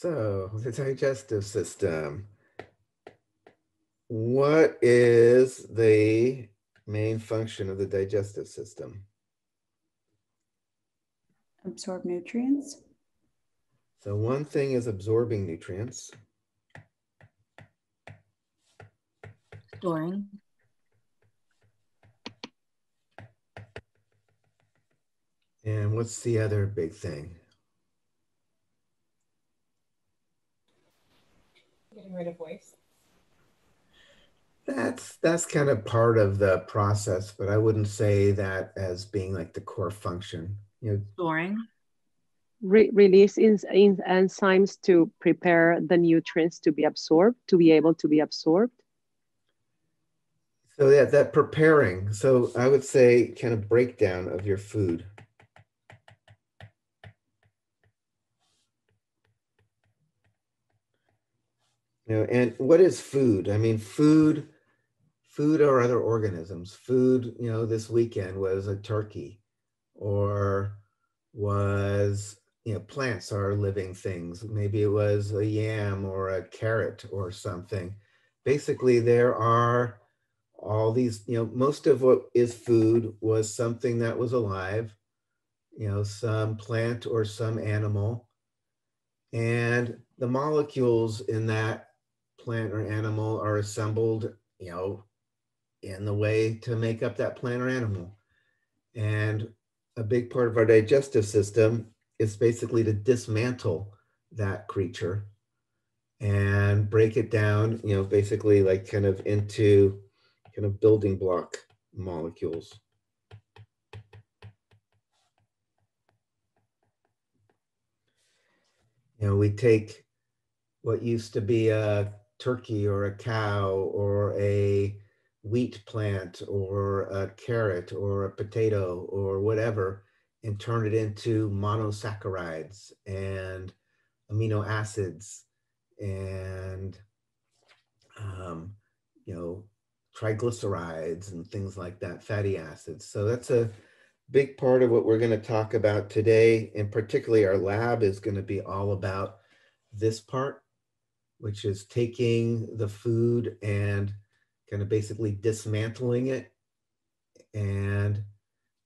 So the digestive system. What is the main function of the digestive system? Absorb nutrients. So one thing is absorbing nutrients. Storing. And what's the other big thing? Getting rid of waste. That's that's kind of part of the process, but I wouldn't say that as being like the core function. You know, Storing. Re- release in, in enzymes to prepare the nutrients to be absorbed, to be able to be absorbed. so yeah, that preparing. So I would say kind of breakdown of your food. Know, and what is food? I mean, food, food or other organisms. Food, you know, this weekend was a turkey or was, you know, plants are living things. Maybe it was a yam or a carrot or something. Basically, there are all these, you know, most of what is food was something that was alive, you know, some plant or some animal. And the molecules in that plant or animal are assembled, you know, in the way to make up that plant or animal. And a big part of our digestive system is basically to dismantle that creature and break it down, you know, basically like kind of into kind of building block molecules. You know, we take what used to be a turkey or a cow or a wheat plant or a carrot or a potato or whatever and turn it into monosaccharides and amino acids and um, you know triglycerides and things like that fatty acids. So that's a big part of what we're going to talk about today. And particularly our lab is going to be all about this part which is taking the food and kind of basically dismantling it. And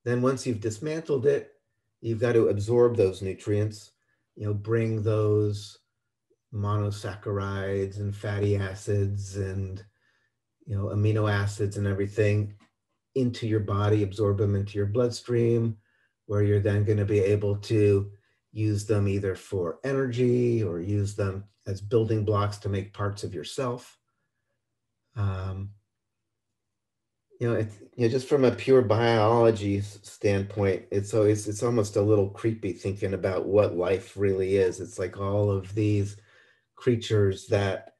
then once you've dismantled it, you've got to absorb those nutrients, you know, bring those monosaccharides and fatty acids and, you know, amino acids and everything into your body, absorb them into your bloodstream, where you're then going to be able to use them either for energy or use them as building blocks to make parts of yourself. Um, you know, it's, you know, just from a pure biology standpoint, it's always it's almost a little creepy thinking about what life really is. It's like all of these creatures that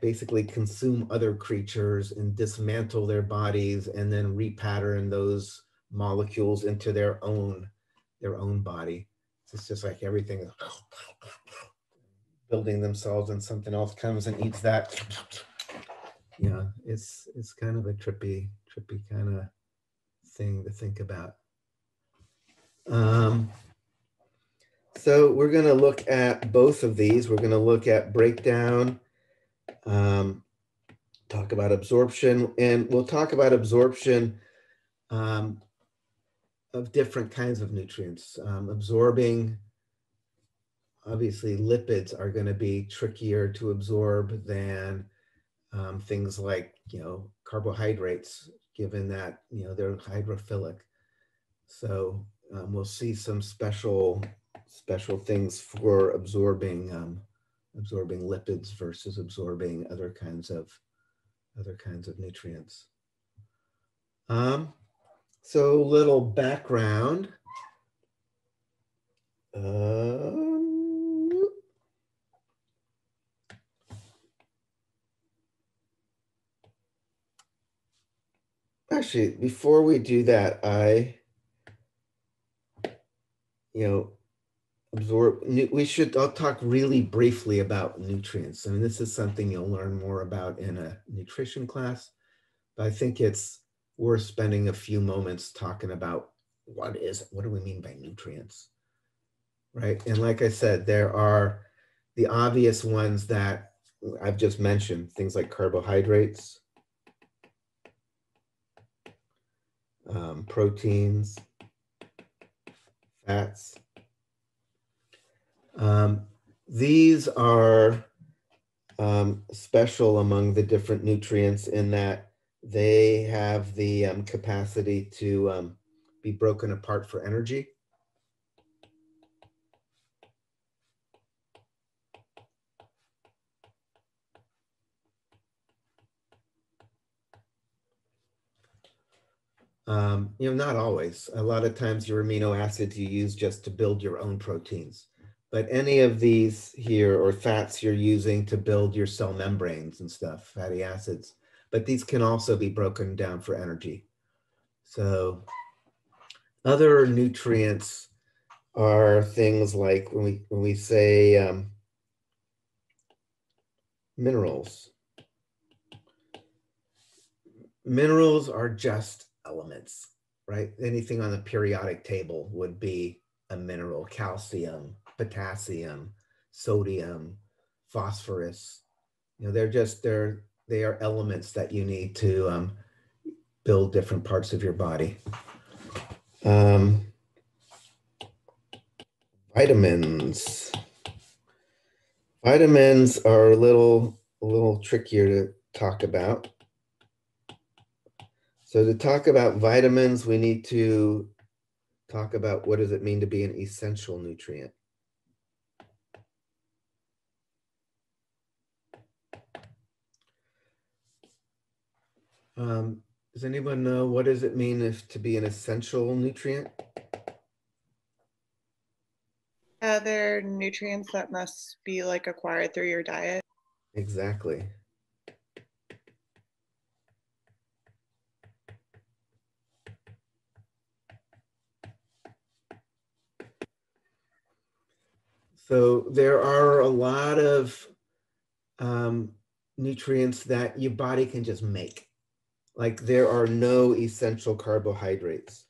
basically consume other creatures and dismantle their bodies and then repattern those molecules into their own their own body. It's just like everything building themselves and something else comes and eats that. Yeah, it's it's kind of a trippy, trippy kind of thing to think about. Um, so we're going to look at both of these. We're going to look at breakdown, um, talk about absorption, and we'll talk about absorption um, of different kinds of nutrients, um, absorbing obviously lipids are going to be trickier to absorb than um, things like you know carbohydrates given that you know they're hydrophilic. So um, we'll see some special special things for absorbing um, absorbing lipids versus absorbing other kinds of other kinds of nutrients. Um, so little background uh, Actually, before we do that, I, you know, absorb, we should, I'll talk really briefly about nutrients. I mean, this is something you'll learn more about in a nutrition class, but I think it's worth spending a few moments talking about what is, what do we mean by nutrients? Right. And like I said, there are the obvious ones that I've just mentioned, things like carbohydrates, um, proteins, fats. Um, these are um, special among the different nutrients in that they have the um, capacity to um, be broken apart for energy. Um, you know, not always. A lot of times your amino acids you use just to build your own proteins. But any of these here or fats you're using to build your cell membranes and stuff, fatty acids, but these can also be broken down for energy. So other nutrients are things like when we when we say um, minerals. Minerals are just elements, right? Anything on the periodic table would be a mineral, calcium, potassium, sodium, phosphorus. You know, they're just, they're, they are elements that you need to um, build different parts of your body. Um, vitamins. Vitamins are a little, a little trickier to talk about. So to talk about vitamins, we need to talk about what does it mean to be an essential nutrient. Um, does anyone know what does it mean if to be an essential nutrient? Uh, they're nutrients that must be like acquired through your diet. Exactly. So there are a lot of um, nutrients that your body can just make. Like there are no essential carbohydrates.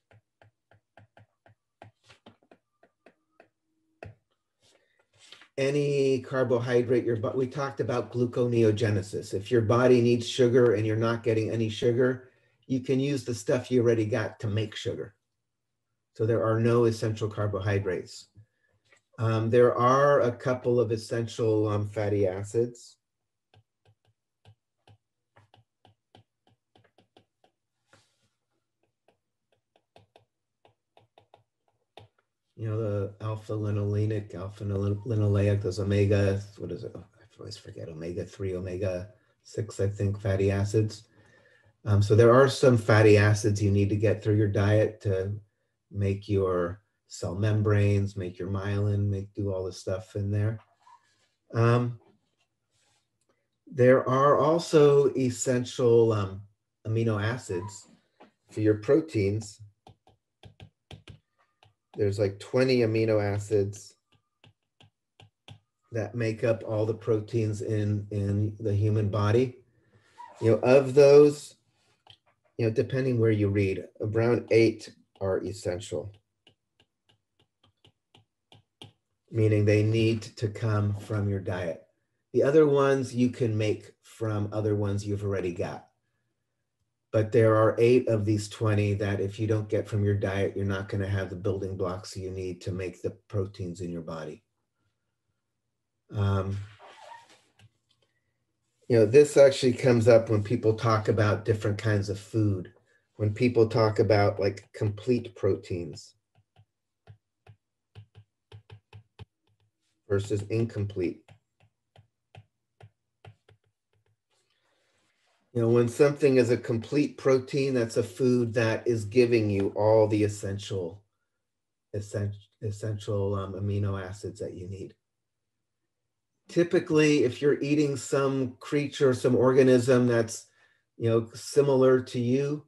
Any carbohydrate, your but we talked about gluconeogenesis. If your body needs sugar and you're not getting any sugar, you can use the stuff you already got to make sugar. So there are no essential carbohydrates. Um, there are a couple of essential um, fatty acids. You know, the alpha linolenic, alpha linoleic, those omega, what is it? Oh, I always forget, omega 3, omega 6, I think, fatty acids. Um, so there are some fatty acids you need to get through your diet to make your cell membranes, make your myelin, make do all the stuff in there. Um, there are also essential um, amino acids for your proteins. There's like 20 amino acids that make up all the proteins in, in the human body. You know, of those, you know, depending where you read, around eight are essential meaning they need to come from your diet. The other ones you can make from other ones you've already got. But there are eight of these 20 that if you don't get from your diet, you're not going to have the building blocks you need to make the proteins in your body. Um, you know, this actually comes up when people talk about different kinds of food. When people talk about like complete proteins, versus incomplete. You know, when something is a complete protein, that's a food that is giving you all the essential, essential, essential um, amino acids that you need. Typically, if you're eating some creature, some organism that's, you know, similar to you,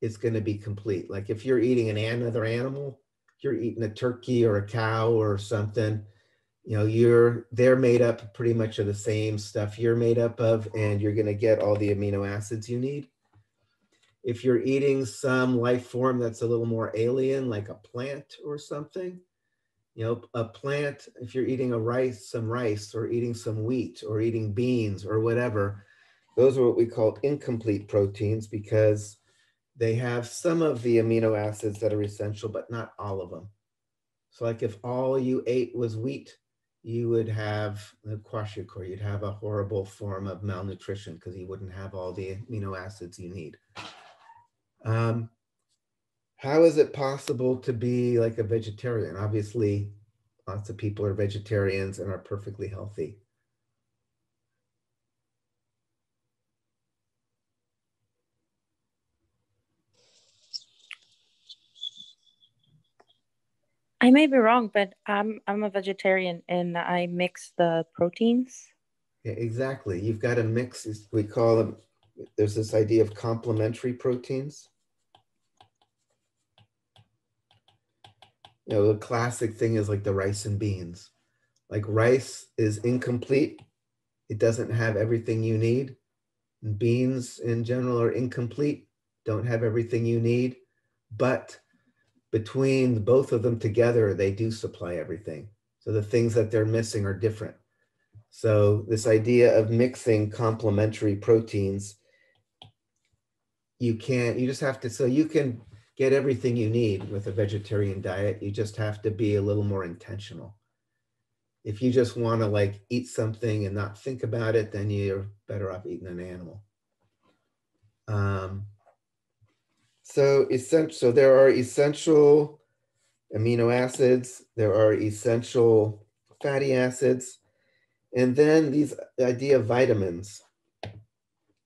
it's going to be complete. Like if you're eating an another animal, you're eating a turkey or a cow or something, you know you're they're made up pretty much of the same stuff you're made up of and you're going to get all the amino acids you need if you're eating some life form that's a little more alien like a plant or something You know, a plant, if you're eating a rice, some rice, or eating some wheat, or eating beans, or whatever, those are what we call incomplete proteins because they have some of the amino acids that are essential, but not all of them. So, like if all you ate was wheat, you would have the kwashiorkor, you'd have a horrible form of malnutrition because you wouldn't have all the amino acids you need. Um, how is it possible to be like a vegetarian? Obviously, lots of people are vegetarians and are perfectly healthy. I may be wrong, but I'm I'm a vegetarian and I mix the proteins. Yeah, exactly. You've got to mix, we call them, there's this idea of complementary proteins. You know, the classic thing is like the rice and beans. Like rice is incomplete. It doesn't have everything you need. Beans in general are incomplete, don't have everything you need, but between both of them together, they do supply everything. So the things that they're missing are different. So this idea of mixing complementary proteins, you can't, you just have to, so you can get everything you need with a vegetarian diet. You just have to be a little more intentional. If you just want to like eat something and not think about it, then you're better off eating an animal. Um, so essential, so there are essential amino acids, there are essential fatty acids, and then these the idea of vitamins.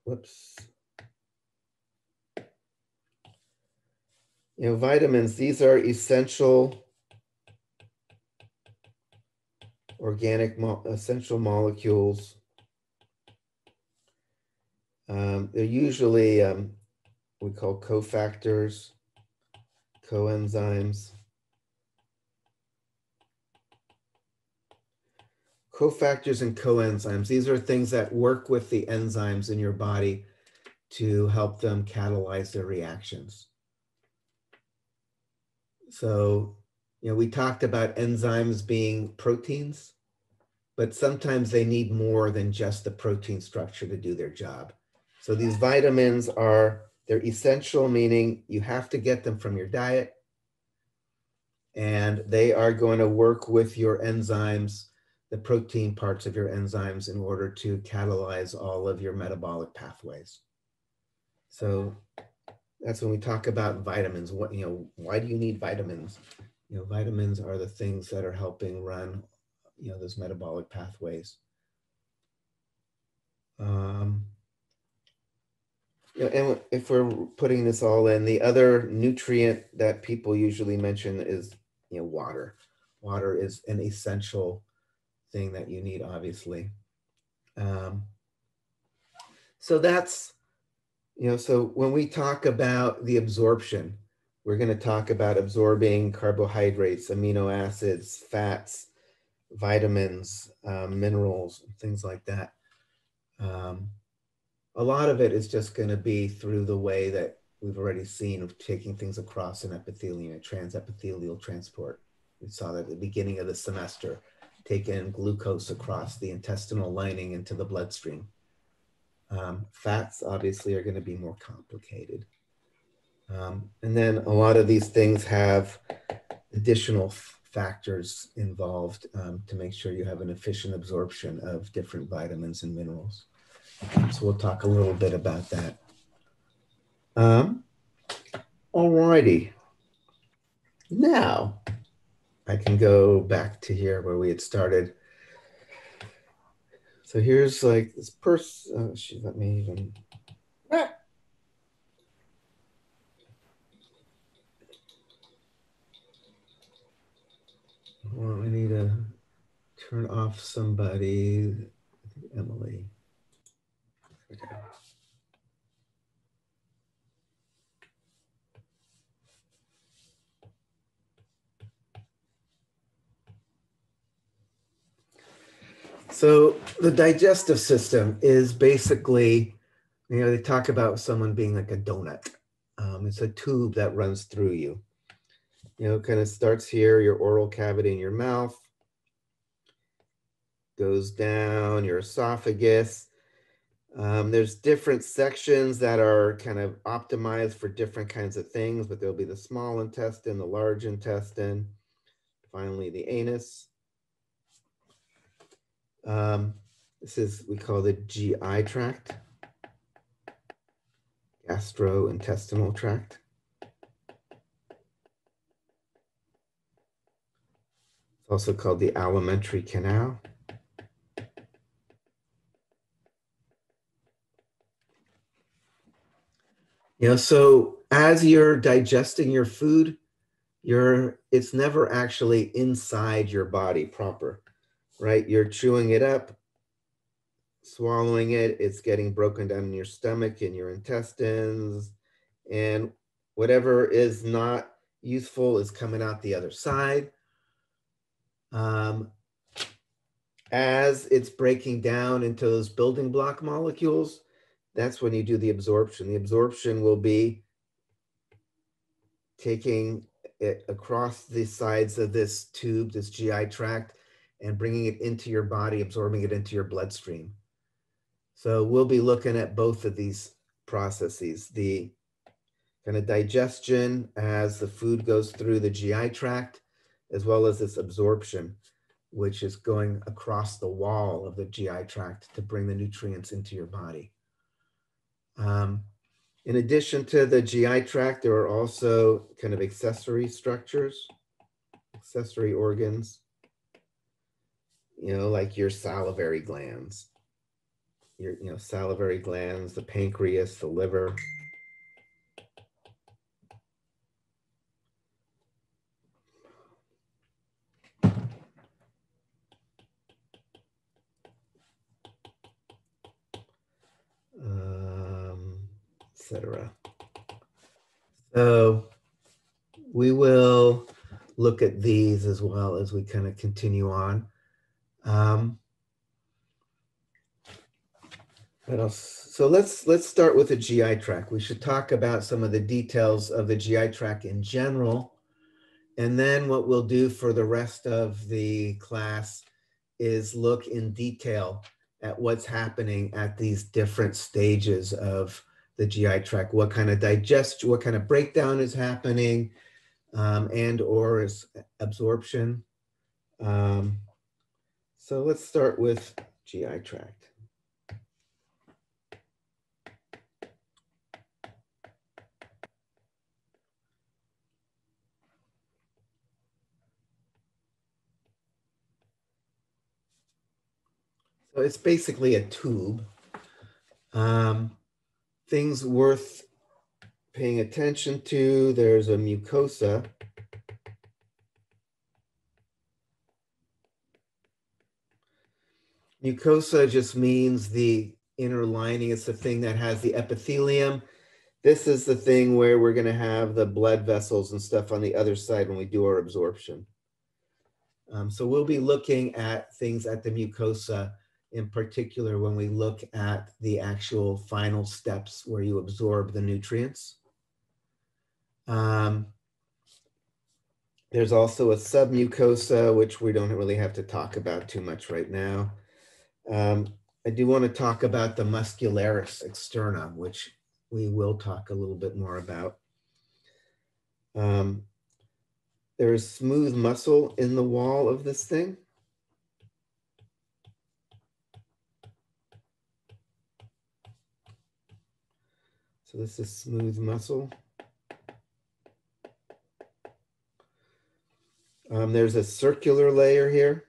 Whoops. You know, vitamins, these are essential organic mo essential molecules. Um, they're usually um, we call cofactors, coenzymes. Cofactors and coenzymes, these are things that work with the enzymes in your body to help them catalyze their reactions. So, you know, we talked about enzymes being proteins, but sometimes they need more than just the protein structure to do their job. So these vitamins are they're essential, meaning you have to get them from your diet. And they are going to work with your enzymes, the protein parts of your enzymes, in order to catalyze all of your metabolic pathways. So that's when we talk about vitamins. What, you know, why do you need vitamins? You know, vitamins are the things that are helping run, you know, those metabolic pathways. Um, and if we're putting this all in, the other nutrient that people usually mention is, you know, water. Water is an essential thing that you need, obviously. Um, so that's, you know, so when we talk about the absorption, we're going to talk about absorbing carbohydrates, amino acids, fats, vitamins, um, minerals, things like that. Um, a lot of it is just going to be through the way that we've already seen of taking things across an epithelium, a transepithelial transport. We saw that at the beginning of the semester, taking glucose across the intestinal lining into the bloodstream. Um, fats obviously are going to be more complicated. Um, and then a lot of these things have additional factors involved um, to make sure you have an efficient absorption of different vitamins and minerals. So we'll talk a little bit about that. Um, all righty. Now I can go back to here where we had started. So here's like this person. Oh, she let me even. Well, I need to turn off somebody. Emily. So the digestive system is basically, you know, they talk about someone being like a donut. Um, it's a tube that runs through you. you know, kind of starts here, your oral cavity in your mouth, goes down your esophagus. Um, there's different sections that are kind of optimized for different kinds of things, but there'll be the small intestine, the large intestine, finally the anus. Um, this is, we call the GI tract, gastrointestinal tract. It's also called the alimentary canal. You know, so as you're digesting your food, you're it's never actually inside your body proper, right? You're chewing it up, swallowing it, it's getting broken down in your stomach and your intestines, and whatever is not useful is coming out the other side. Um, as it's breaking down into those building block molecules, that's when you do the absorption. The absorption will be taking it across the sides of this tube, this GI tract, and bringing it into your body, absorbing it into your bloodstream. So we'll be looking at both of these processes, the kind of digestion as the food goes through the GI tract, as well as this absorption, which is going across the wall of the GI tract to bring the nutrients into your body. Um, in addition to the GI tract, there are also kind of accessory structures, accessory organs, you know, like your salivary glands, your, you know, salivary glands, the pancreas, the liver. Etc. So we will look at these as well as we kind of continue on. Um? So let's let's start with the GI tract. We should talk about some of the details of the GI tract in general. And then what we'll do for the rest of the class is look in detail at what's happening at these different stages of the GI tract, what kind of digestion, what kind of breakdown is happening, um, and or is absorption. Um, so let's start with GI tract. So it's basically a tube. Um, things worth paying attention to, there's a mucosa. Mucosa just means the inner lining. It's the thing that has the epithelium. This is the thing where we're going to have the blood vessels and stuff on the other side when we do our absorption. Um, so we'll be looking at things at the mucosa in particular when we look at the actual final steps where you absorb the nutrients. Um, there's also a submucosa, which we don't really have to talk about too much right now. Um, I do want to talk about the muscularis externa, which we will talk a little bit more about. Um, there is smooth muscle in the wall of this thing. This is smooth muscle. Um, there's a circular layer here.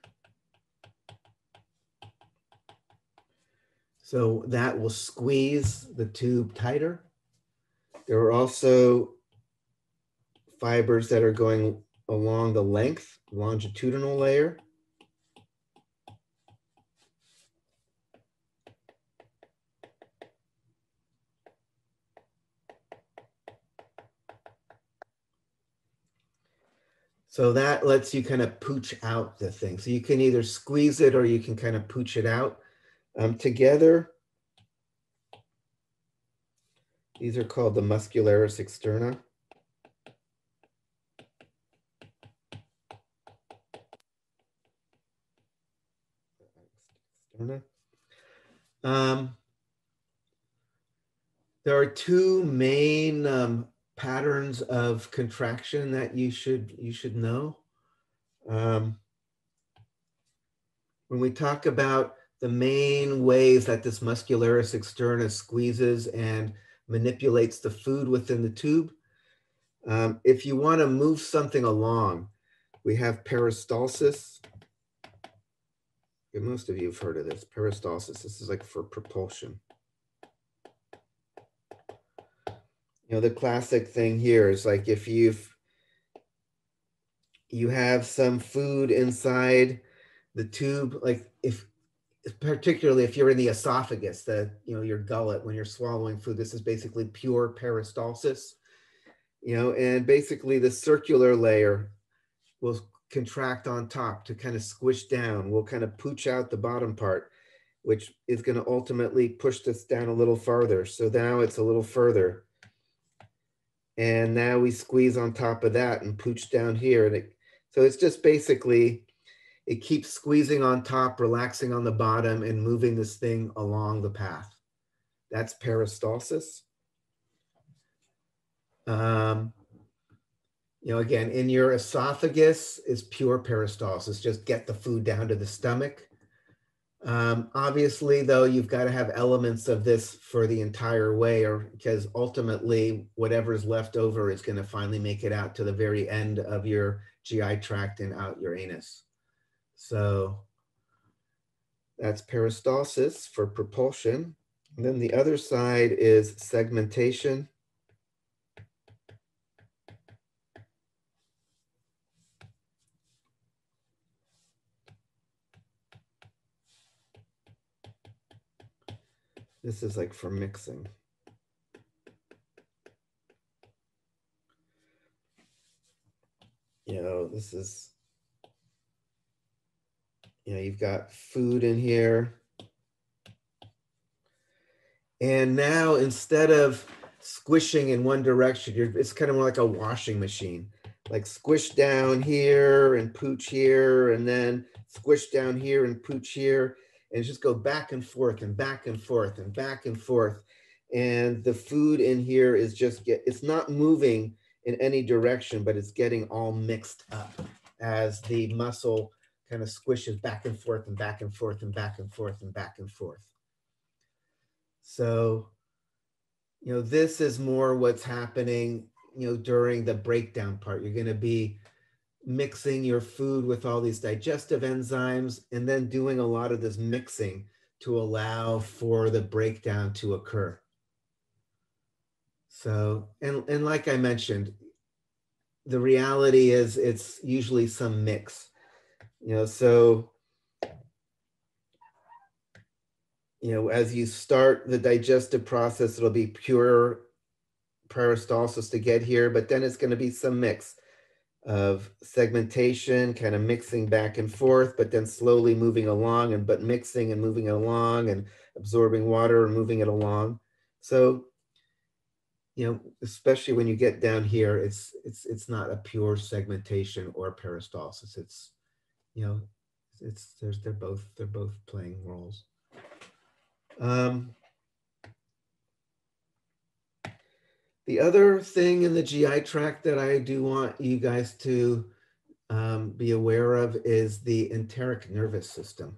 So that will squeeze the tube tighter. There are also fibers that are going along the length, longitudinal layer. So that lets you kind of pooch out the thing. So you can either squeeze it or you can kind of pooch it out um, together. These are called the muscularis externa. Um, there are two main um, patterns of contraction that you should you should know. Um, when we talk about the main ways that this muscularis externa squeezes and manipulates the food within the tube, um, if you want to move something along, we have peristalsis. Most of you have heard of this, peristalsis. This is like for propulsion. You know, the classic thing here is like if you've you have some food inside the tube, like if particularly if you're in the esophagus, the you know your gullet when you're swallowing food, this is basically pure peristalsis. You know, and basically the circular layer will contract on top to kind of squish down. We'll kind of pooch out the bottom part, which is going to ultimately push this down a little farther. So now it's a little further. And now we squeeze on top of that and pooch down here. And it, so it's just basically, it keeps squeezing on top, relaxing on the bottom and moving this thing along the path. That's peristalsis. Um, you know, again, in your esophagus is pure peristalsis, just get the food down to the stomach. Um, obviously, though, you've got to have elements of this for the entire way, or because ultimately, whatever's left over is going to finally make it out to the very end of your GI tract and out your anus. So that's peristalsis for propulsion. And then the other side is segmentation. This is like for mixing. You know, this is, you know, you've got food in here. And now instead of squishing in one direction, it's kind of more like a washing machine, like squish down here and pooch here, and then squish down here and pooch here and just go back and forth and back and forth and back and forth. And the food in here is just get, it's not moving in any direction, but it's getting all mixed up as the muscle kind of squishes back and forth and back and forth and back and forth and back and forth. So, you know, this is more what's happening, you know, during the breakdown part. You're going to be mixing your food with all these digestive enzymes and then doing a lot of this mixing to allow for the breakdown to occur. So, and, and like I mentioned, the reality is it's usually some mix, you know, so, you know, as you start the digestive process, it'll be pure peristalsis to get here, but then it's going to be some mix of segmentation, kind of mixing back and forth, but then slowly moving along and but mixing and moving along and absorbing water and moving it along. So, you know, especially when you get down here, it's it's it's not a pure segmentation or peristalsis. It's, you know, it's there's they're both they're both playing roles. Um, The other thing in the GI tract that I do want you guys to um, be aware of is the enteric nervous system.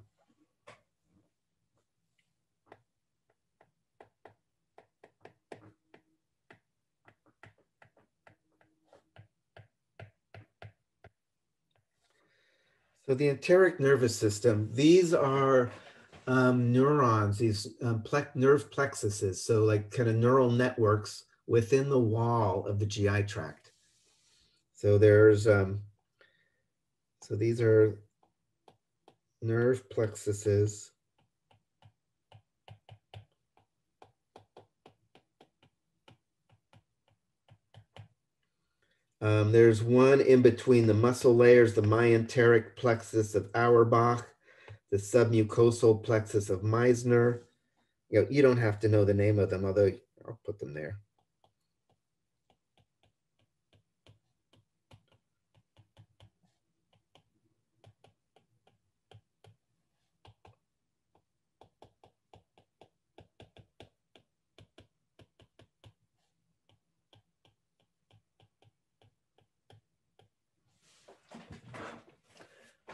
So the enteric nervous system, these are um, neurons, these um, nerve plexuses, so like kind of neural networks within the wall of the GI tract. So there's, um, so these are nerve plexuses. Um, there's one in between the muscle layers, the myenteric plexus of Auerbach, the submucosal plexus of Meissner. You know, you don't have to know the name of them, although I'll put them there.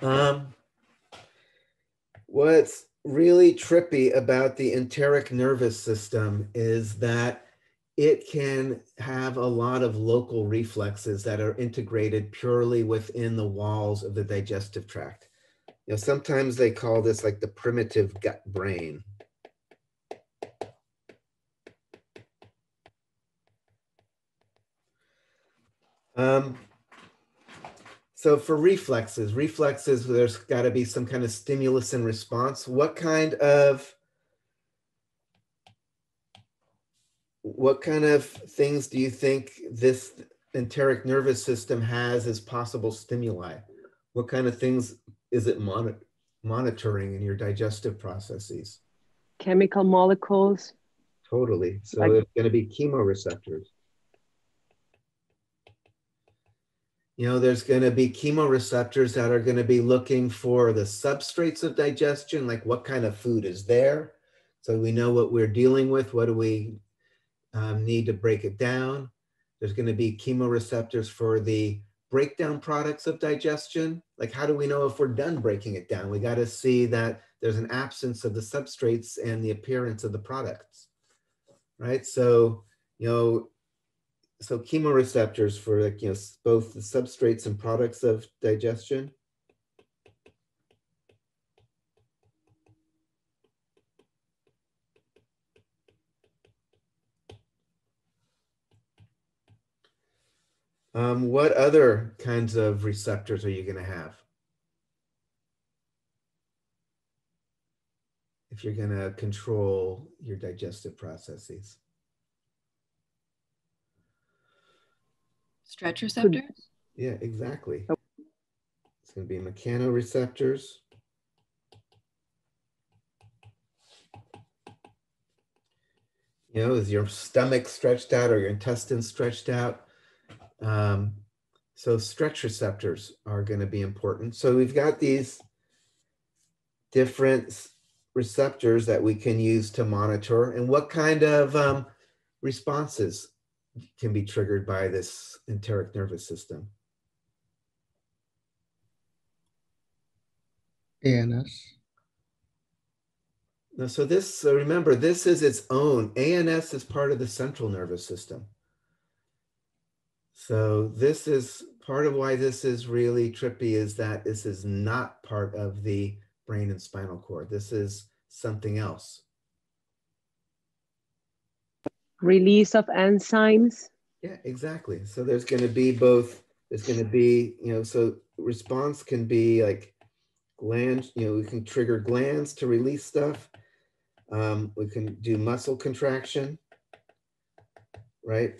Um, what's really trippy about the enteric nervous system is that it can have a lot of local reflexes that are integrated purely within the walls of the digestive tract. You know, sometimes they call this like the primitive gut brain. Um, so for reflexes, reflexes, there's got to be some kind of stimulus and response. What kind of what kind of things do you think this enteric nervous system has as possible stimuli? What kind of things is it mon monitoring in your digestive processes? Chemical molecules. Totally. So Like- it's going to be chemoreceptors. You know, there's going to be chemoreceptors that are going to be looking for the substrates of digestion, like what kind of food is there. So we know what we're dealing with. What do we um, need to break it down? There's going to be chemoreceptors for the breakdown products of digestion. Like, how do we know if we're done breaking it down? We got to see that there's an absence of the substrates and the appearance of the products, right? So, you know, so chemoreceptors for like, you know, both the substrates and products of digestion. Um, what other kinds of receptors are you going to have? If you're going to control your digestive processes. Stretch receptors? Yeah, exactly. Oh. It's going to be mechanoreceptors. You know, is your stomach stretched out or your intestines stretched out? Um, so stretch receptors are going to be important. So we've got these different receptors that we can use to monitor and what kind of um, responses can be triggered by this enteric nervous system. ANS. Now, so this, so remember, this is its own. ANS is part of the central nervous system. So this is part of why this is really trippy is that this is not part of the brain and spinal cord. This is something else. Release of enzymes. Yeah, exactly. So there's going to be both, there's going to be, you know, so response can be like glands, you know, we can trigger glands to release stuff. Um, we can do muscle contraction, right?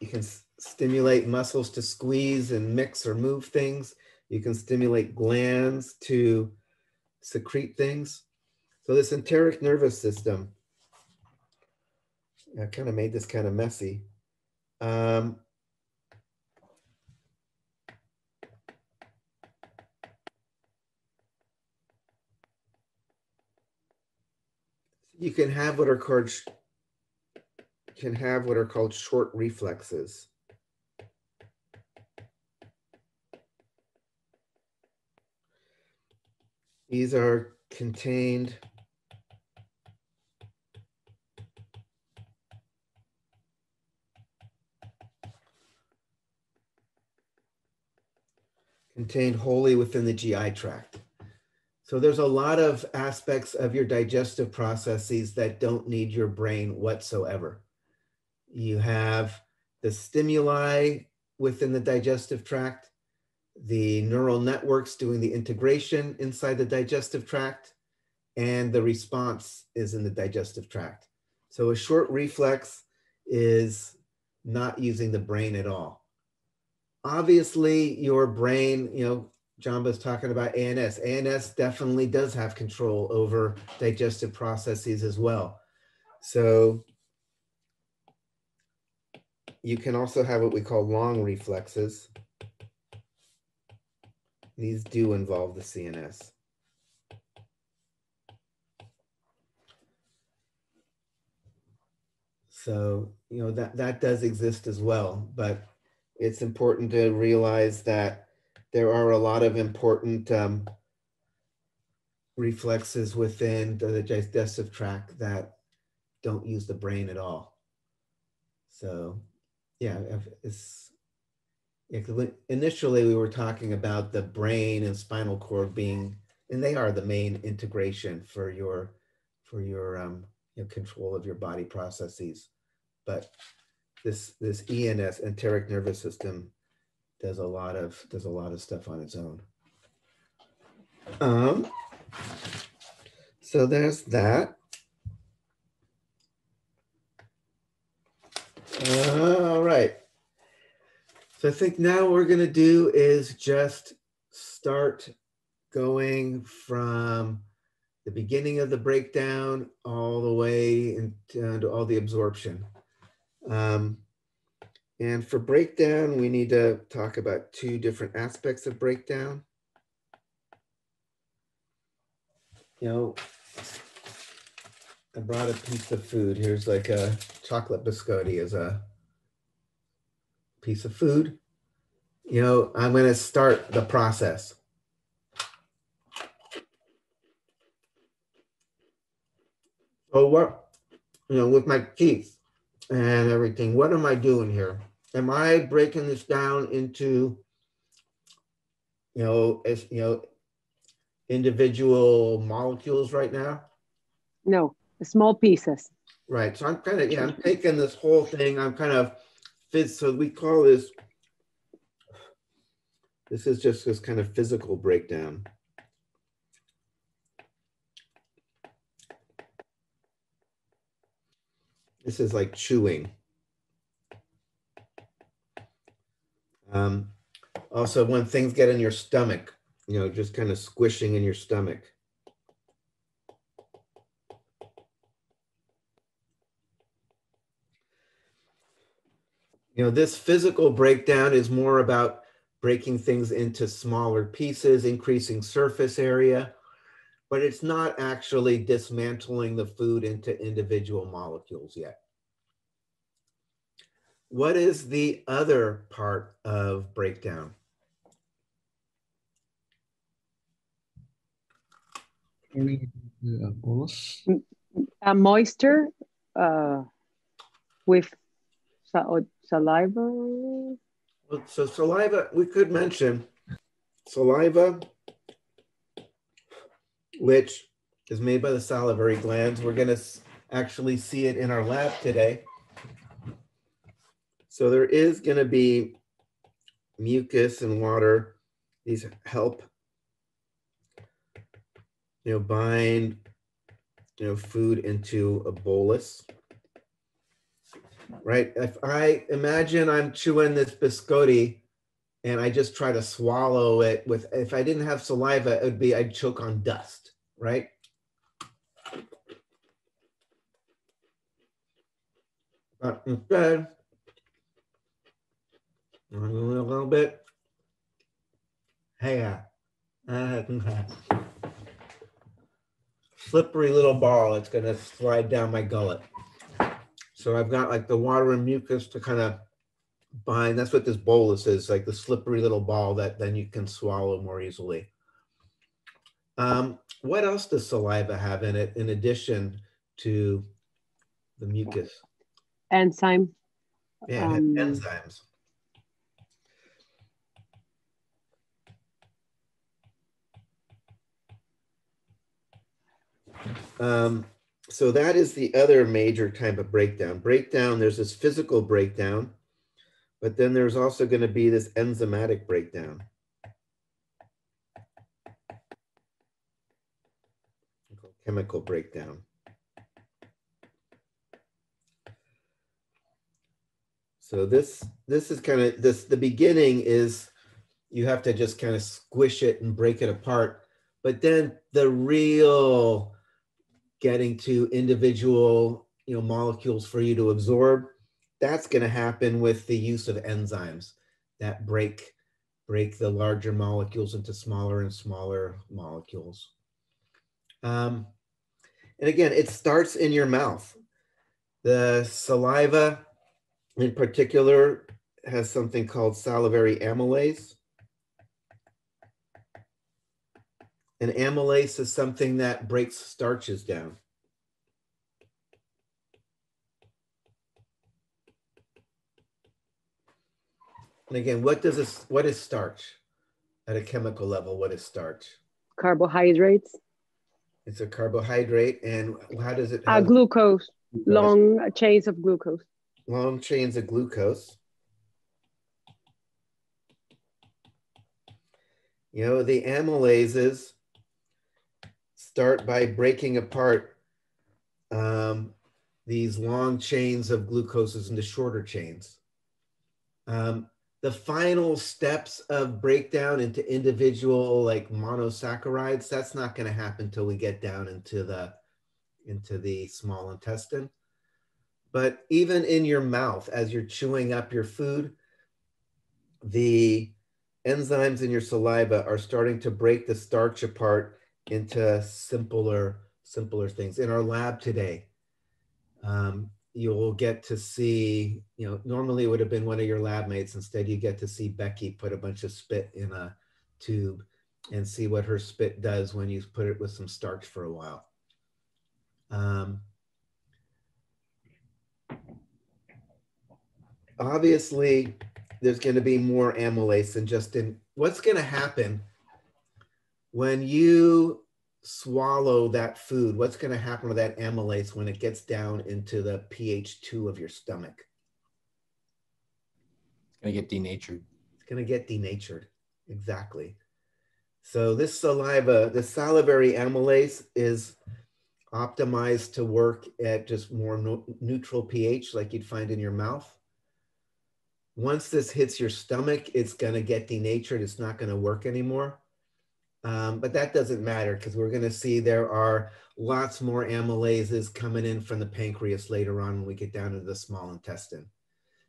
You can stimulate muscles to squeeze and mix or move things. You can stimulate glands to secrete things. So this enteric nervous system, I kind of made this kind of messy. Um, you can have what are called can have what are called short reflexes. These are contained contained wholly within the GI tract. So there's a lot of aspects of your digestive processes that don't need your brain whatsoever. You have the stimuli within the digestive tract, the neural networks doing the integration inside the digestive tract, and the response is in the digestive tract. So a short reflex is not using the brain at all obviously your brain, you know, John was talking about ANS. ANS definitely does have control over digestive processes as well. So you can also have what we call long reflexes. These do involve the CNS. So, you know, that, that does exist as well, but it's important to realize that there are a lot of important um, reflexes within the digestive tract that don't use the brain at all. So, yeah, it's yeah, initially we were talking about the brain and spinal cord being, and they are the main integration for your for your um, you know, control of your body processes. But this this ENS enteric nervous system does a lot of does a lot of stuff on its own. Um, so there's that. All right. So I think now what we're going to do is just start going from the beginning of the breakdown all the way into, into all the absorption. Um, and for breakdown, we need to talk about two different aspects of breakdown. You know, I brought a piece of food. Here's like a chocolate biscotti as a piece of food. You know, I'm going to start the process. So what, you know, with my teeth and everything, what am I doing here? Am I breaking this down into, you know, as you know, individual molecules right now? No, small pieces. Right. So I'm kind of, yeah, I'm taking this whole thing, I'm kind of fit. So we call this, this is just this kind of physical breakdown. This is like chewing. Um, also, when things get in your stomach, you know, just kind of squishing in your stomach. You know, this physical breakdown is more about breaking things into smaller pieces, increasing surface area, but it's not actually dismantling the food into individual molecules yet. What is the other part of breakdown? Turning into a bolus. A moisture uh, with sa- saliva. So saliva, we could mention saliva, which is made by the salivary glands. We're going to actually see it in our lab today. So there is going to be mucus and water. These help, you know, bind, you know, food into a bolus. Right? If I imagine I'm chewing this biscotti and I just try to swallow it with, if I didn't have saliva, it would be, I'd choke on dust, right? But instead, a little bit. Hey, uh, slippery little ball. It's gonna slide down my gullet. So I've got like the water and mucus to kind of bind. That's what this bolus is, like the slippery little ball that then you can swallow more easily. Um, what else does saliva have in it in addition to the mucus? enzyme. Yeah, Um, enzymes. Um, so that is the other major type of breakdown. Breakdown, there's this physical breakdown, but then there's also going to be this enzymatic breakdown. Chemical breakdown. So this this is kind of this the beginning is you have to just kind of squish it and break it apart. But then the real getting to individual you know molecules for you to absorb, that's going to happen with the use of enzymes that break break the larger molecules into smaller and smaller molecules. Um, and again, it starts in your mouth. The saliva in particular has something called salivary amylase. And amylase is something that breaks starches down. And again, what does this, what is starch? At a chemical level, what is starch? Carbohydrates, It's a carbohydrate and how does it? uh, how- glucose, long chains of glucose. long chains of glucose. You know, the amylases start by breaking apart um, these long chains of glucoses into shorter chains. Um, the final steps of breakdown into individual like monosaccharides, that's not going to happen until we get down into the into the small intestine. But even in your mouth, as you're chewing up your food, the enzymes in your saliva are starting to break the starch apart into simpler, simpler things. In our lab today, um, you'll get to see, you know, normally it would have been one of your lab mates. Instead, you get to see Becky put a bunch of spit in a tube and see what her spit does when you put it with some starch for a while. Um, obviously there's going to be more amylase than just in what's going to happen when you swallow that food what's going to happen with that amylase when it gets down into the ph 2 of your stomach It's Gonna get denatured. it's going to get denatured exactly so this saliva the salivary amylase is optimized to work at just more no, neutral ph like you'd find in your mouth once this hits your stomach, it's going to get denatured. It's not going to work anymore. Um, but that doesn't matter because we're going to see there are lots more amylases coming in from the pancreas later on when we get down to the small intestine.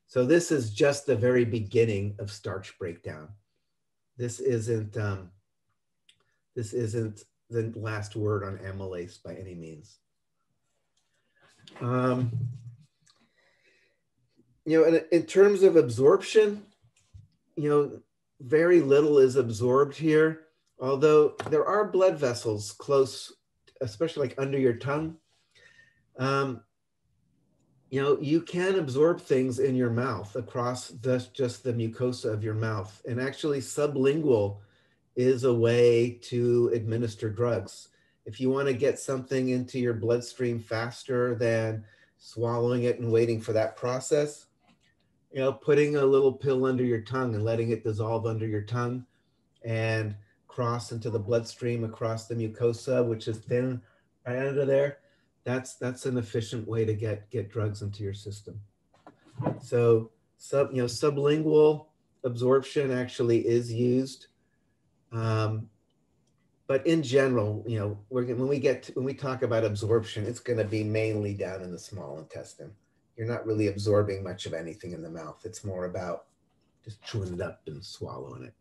So this is just the very beginning of starch breakdown. This isn't um, this isn't the last word on amylase by any means. Um, you know, in, in terms of absorption, you know, very little is absorbed here, although there are blood vessels close, especially like under your tongue. Um, you know, you can absorb things in your mouth across the, just the mucosa of your mouth. And actually, sublingual is a way to administer drugs. If you want to get something into your bloodstream faster than swallowing it and waiting for that process, you know, putting a little pill under your tongue and letting it dissolve under your tongue and cross into the bloodstream across the mucosa, which is thin right under there. That's that's an efficient way to get get drugs into your system. So sub you know sublingual absorption actually is used, um, but in general, you know, when we get to, when we talk about absorption, it's going to be mainly down in the small intestine you're not really absorbing much of anything in the mouth. It's more about just chewing it up and swallowing it.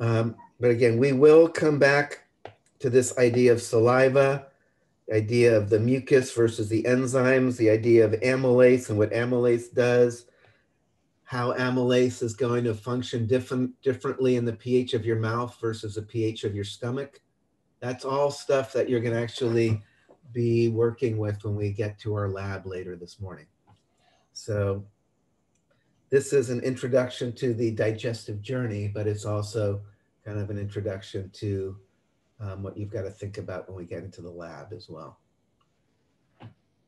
Um, but again, we will come back to this idea of saliva, the idea of the mucus versus the enzymes, the idea of amylase and what amylase does, how amylase is going to function different, differently in the pH of your mouth versus the pH of your stomach. That's all stuff that you're going to actually be working with when we get to our lab later this morning. So this is an introduction to the digestive journey, but it's also kind of an introduction to um, what you've got to think about when we get into the lab as well.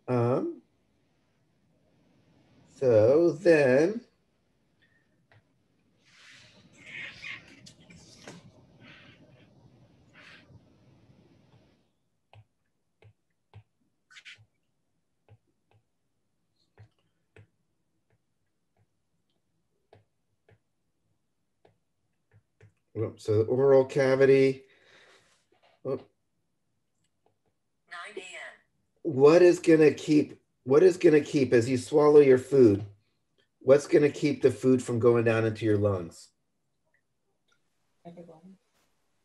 Um, so then, So the oral cavity. Oh. 9 a.m. What is gonna keep? What is gonna keep as you swallow your food? What's gonna keep the food from going down into your lungs?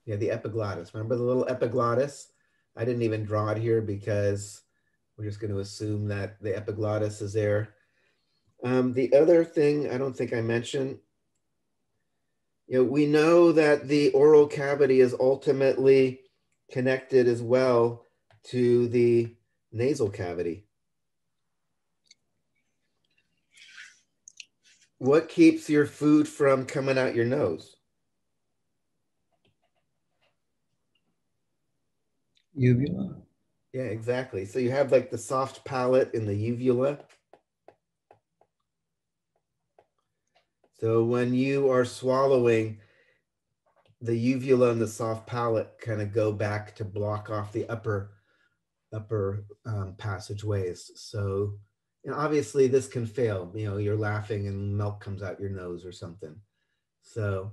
Yeah, the epiglottis. Remember the little epiglottis? I didn't even draw it here because we're just going to assume that the epiglottis is there. Um, the other thing I don't think I mentioned you know, we know that the oral cavity is ultimately connected as well to the nasal cavity. What keeps your food from coming out your nose? Uvula. Yeah, exactly. So you have like the soft palate in the uvula. So when you are swallowing, the uvula and the soft palate kind of go back to block off the upper upper um, passageways. So know, obviously this can fail. You know, you're laughing and milk comes out your nose or something. So,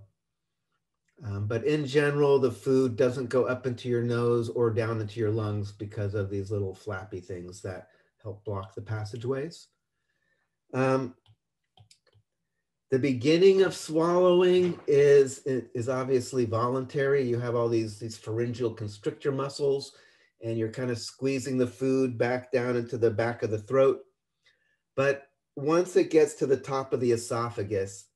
um, but in general, the food doesn't go up into your nose or down into your lungs because of these little flappy things that help block the passageways. Um, the beginning of swallowing is is obviously voluntary. You have all these these pharyngeal constrictor muscles, and you're kind of squeezing the food back down into the back of the throat. But once it gets to the top of the esophagus,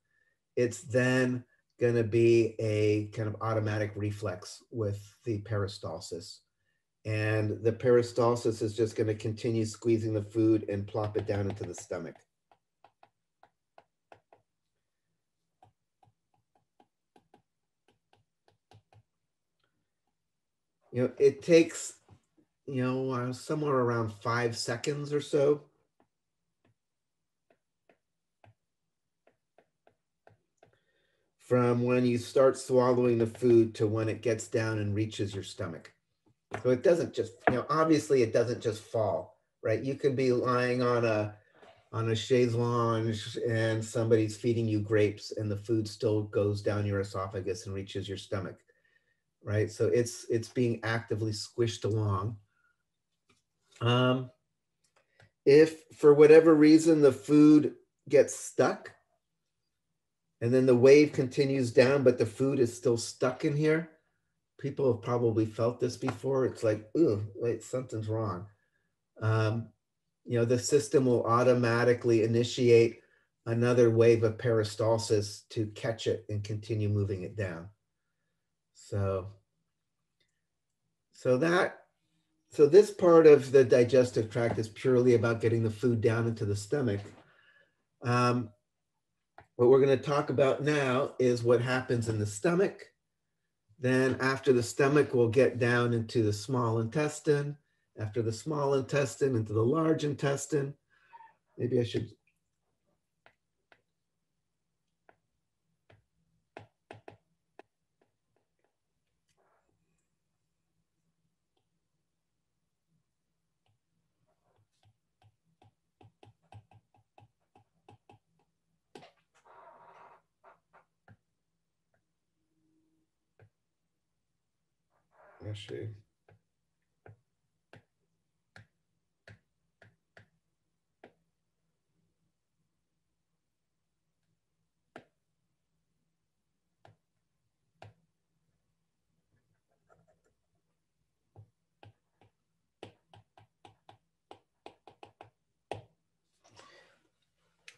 it's then going to be a kind of automatic reflex with the peristalsis. And the peristalsis is just going to continue squeezing the food and plop it down into the stomach. You know, it takes, you know, uh, somewhere around five seconds or so from when you start swallowing the food to when it gets down and reaches your stomach. So it doesn't just, you know, obviously it doesn't just fall, right? You could be lying on a on a chaise lounge and somebody's feeding you grapes and the food still goes down your esophagus and reaches your stomach, right? So it's it's being actively squished along. Um, if for whatever reason the food gets stuck, and then the wave continues down, but the food is still stuck in here. People have probably felt this before. It's like, ooh, wait, something's wrong. Um, you know, the system will automatically initiate another wave of peristalsis to catch it and continue moving it down. So, so that, so this part of the digestive tract is purely about getting the food down into the stomach. Um, what we're going to talk about now is what happens in the stomach. Then after the stomach, we'll get down into the small intestine. After the small intestine, into the large intestine. Maybe I should.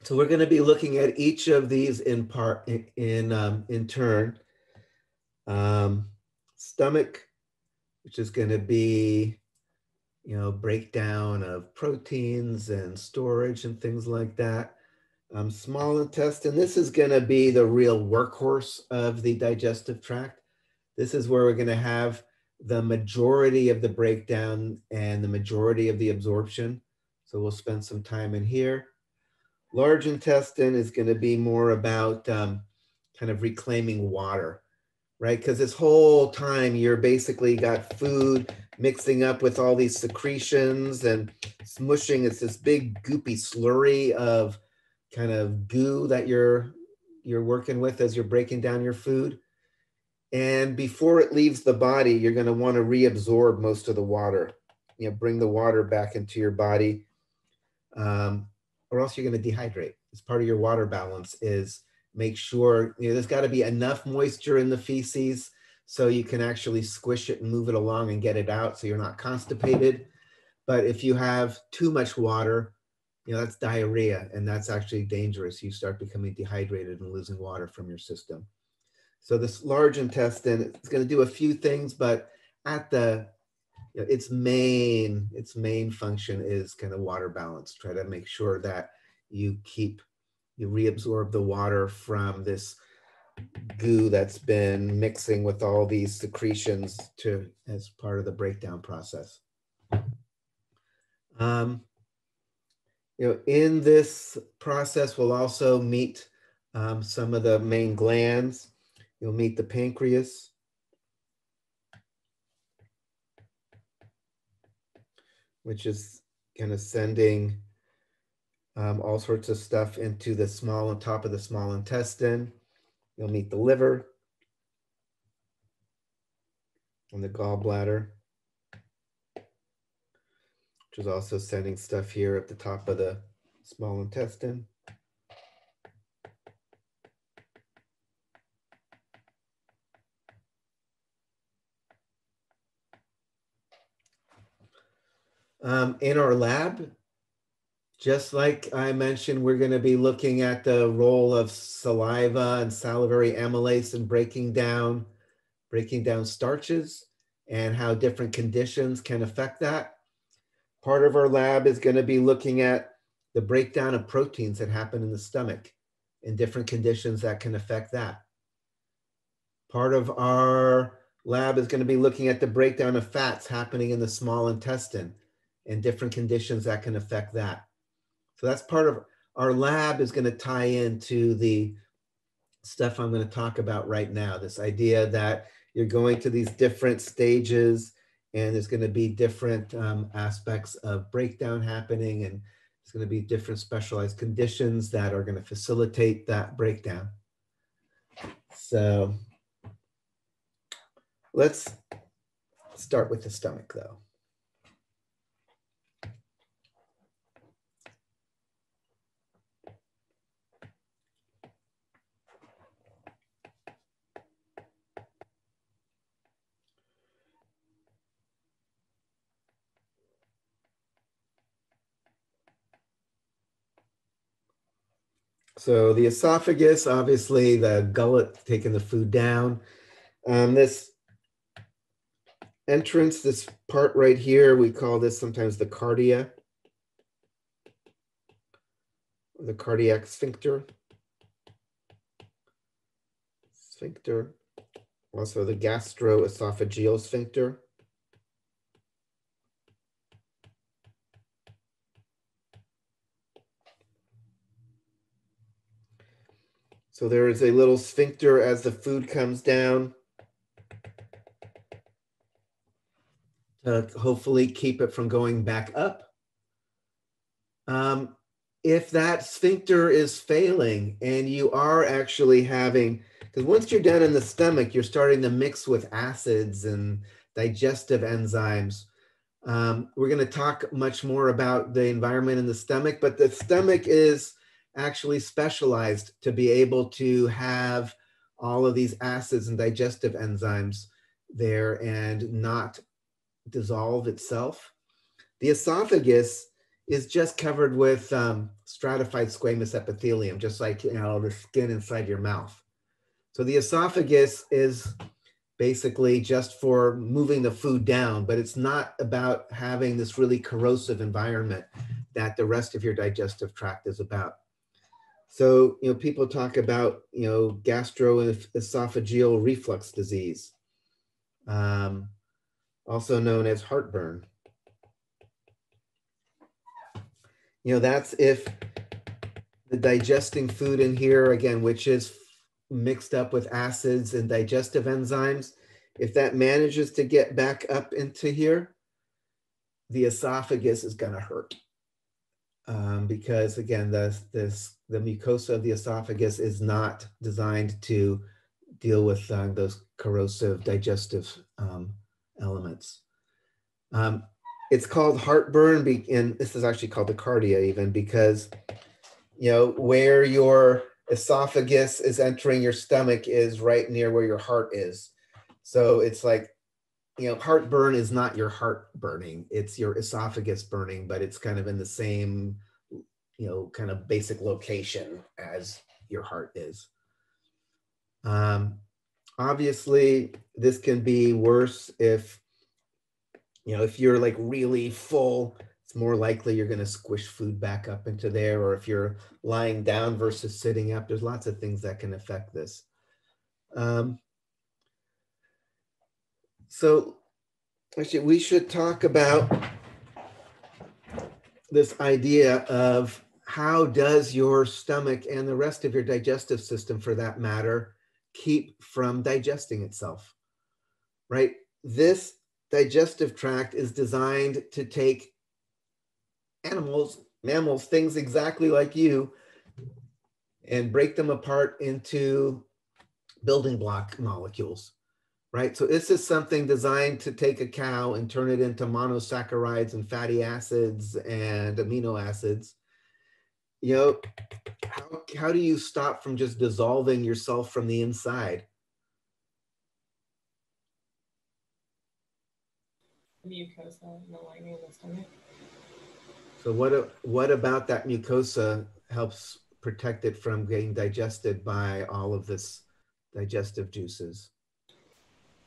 So we're going to be looking at each of these in part in in, um, in turn. Um, stomach, which is going to be, you know, breakdown of proteins and storage and things like that. Um, small intestine, this is going to be the real workhorse of the digestive tract. This is where we're going to have the majority of the breakdown and the majority of the absorption. So we'll spend some time in here. Large intestine is going to be more about um, kind of reclaiming water right? Because this whole time you're basically got food mixing up with all these secretions and smushing. It's this big goopy slurry of kind of goo that you're you're working with as you're breaking down your food. And before it leaves the body, you're going to want to reabsorb most of the water. You know, bring the water back into your body, um, or else you're going to dehydrate. It's part of your water balance is make sure you know there's got to be enough moisture in the feces so you can actually squish it and move it along and get it out so you're not constipated. But if you have too much water you know that's diarrhea and that's actually dangerous. You start becoming dehydrated and losing water from your system. So this large intestine, it's going to do a few things, but at the you know, its main its main function is kind of water balance. Try to make sure that you keep you reabsorb the water from this goo that's been mixing with all these secretions to as part of the breakdown process. Um, you know, in this process, we'll also meet um, some of the main glands. You'll meet the pancreas. Which is kind of sending um, all sorts of stuff into the small on top of the small intestine. You'll meet the liver and the gallbladder, which is also sending stuff here at the top of the small intestine. Um, in our lab, just like I mentioned, we're going to be looking at the role of saliva and salivary amylase in breaking down, breaking down starches and how different conditions can affect that. Part of our lab is going to be looking at the breakdown of proteins that happen in the stomach and different conditions that can affect that. Part of our lab is going to be looking at the breakdown of fats happening in the small intestine and different conditions that can affect that. So that's part of our lab is going to tie into the stuff I'm going to talk about right now. This idea that you're going to these different stages and there's going to be different um, aspects of breakdown happening and there's going to be different specialized conditions that are going to facilitate that breakdown. So let's start with the stomach though. So the esophagus, obviously the gullet taking the food down. Um, this entrance, this part right here, we call this sometimes the cardia, the cardiac sphincter. Sphincter, also the gastroesophageal sphincter. So there is a little sphincter as the food comes down to hopefully keep it from going back up. Um, if that sphincter is failing and you are actually having, because once you're down in the stomach, you're starting to mix with acids and digestive enzymes. Um, we're going to talk much more about the environment in the stomach, but the stomach is actually specialized to be able to have all of these acids and digestive enzymes there and not dissolve itself. The esophagus is just covered with um, stratified squamous epithelium, just like you know the skin inside your mouth. So the esophagus is basically just for moving the food down, but it's not about having this really corrosive environment that the rest of your digestive tract is about. So, you know, people talk about, you know, gastroesophageal reflux disease, um, also known as heartburn. You know, that's if the digesting food in here, again, which is mixed up with acids and digestive enzymes, if that manages to get back up into here, the esophagus is going to hurt um, because again, the, this, the mucosa of the esophagus is not designed to deal with uh, those corrosive digestive um, elements. Um, it's called heartburn, be, and this is actually called the cardia even because, you know, where your esophagus is entering your stomach is right near where your heart is. So it's like you know, heartburn is not your heart burning, it's your esophagus burning, but it's kind of in the same, you know, kind of basic location as your heart is. Um, obviously, this can be worse if, you know, if you're like really full, it's more likely you're going to squish food back up into there. Or if you're lying down versus sitting up, there's lots of things that can affect this. Um, so actually, we should talk about this idea of how does your stomach and the rest of your digestive system for that matter keep from digesting itself right? This digestive tract is designed to take animals mammals things exactly like you and break them apart into building block molecules right so this is something designed to take a cow and turn it into monosaccharides and fatty acids and amino acids you know, how, how do you stop from just dissolving yourself from the inside? mucosa the lining of the stomach. So what, what about that mucosa helps protect it from getting digested by all of this digestive juices?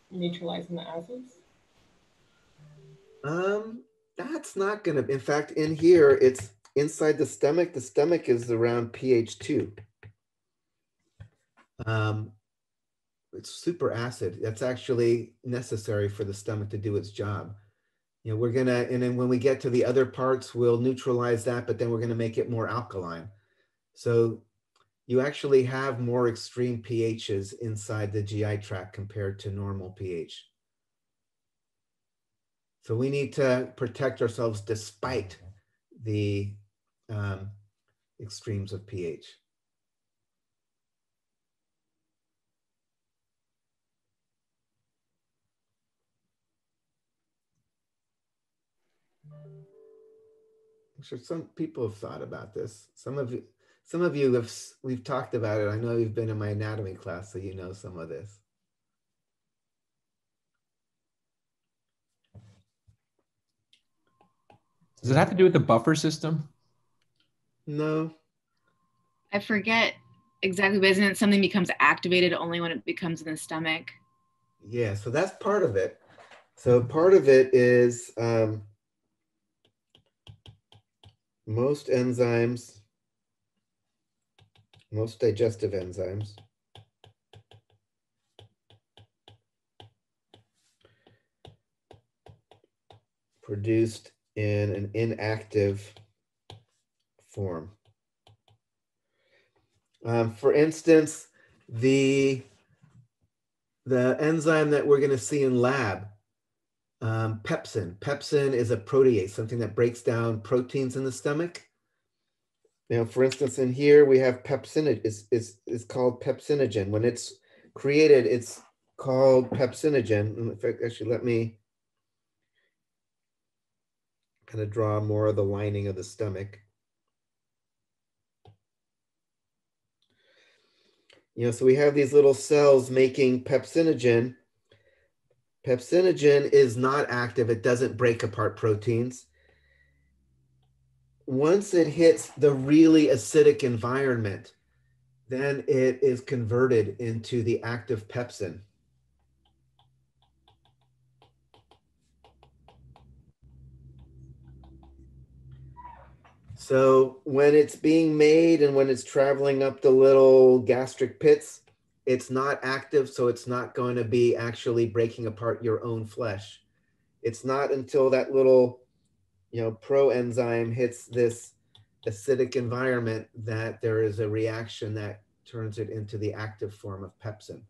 Neutralizing the acids. Um, that's not gonna, in fact, in here, it's inside the stomach, the stomach is around pH 2. Um, it's super acid. That's actually necessary for the stomach to do its job. You know, we're gonna, and then when we get to the other parts, we'll neutralize that, but then we're gonna make it more alkaline. So you actually have more extreme pHs inside the GI tract compared to normal pH. So we need to protect ourselves despite the um, extremes of pH. I'm sure some people have thought about this. Some of you, some of you have, we've talked about it. I know you've been in my anatomy class, so you know some of this. Does it have to do with the buffer system? No. I forget exactly, but isn't it something becomes activated only when it becomes in the stomach? Yeah, so that's part of it. So part of it is um, most enzymes, most digestive enzymes produced in an inactive form. Um, for instance, the, the enzyme that we're going to see in lab, um, pepsin. Pepsin is a protease, something that breaks down proteins in the stomach. Now, for instance, in here we have pepsinogen, it's, is is called pepsinogen. When it's created, it's called pepsinogen. In fact, actually, let me kind of draw more of the lining of the stomach. You know, so we have these little cells making pepsinogen. Pepsinogen is not active. It doesn't break apart proteins. Once it hits the really acidic environment, then it is converted into the active pepsin. So when it's being made and when it's traveling up the little gastric pits, it's not active, so it's not going to be actually breaking apart your own flesh. It's not until that little, you know, proenzyme hits this acidic environment that there is a reaction that turns it into the active form of pepsin.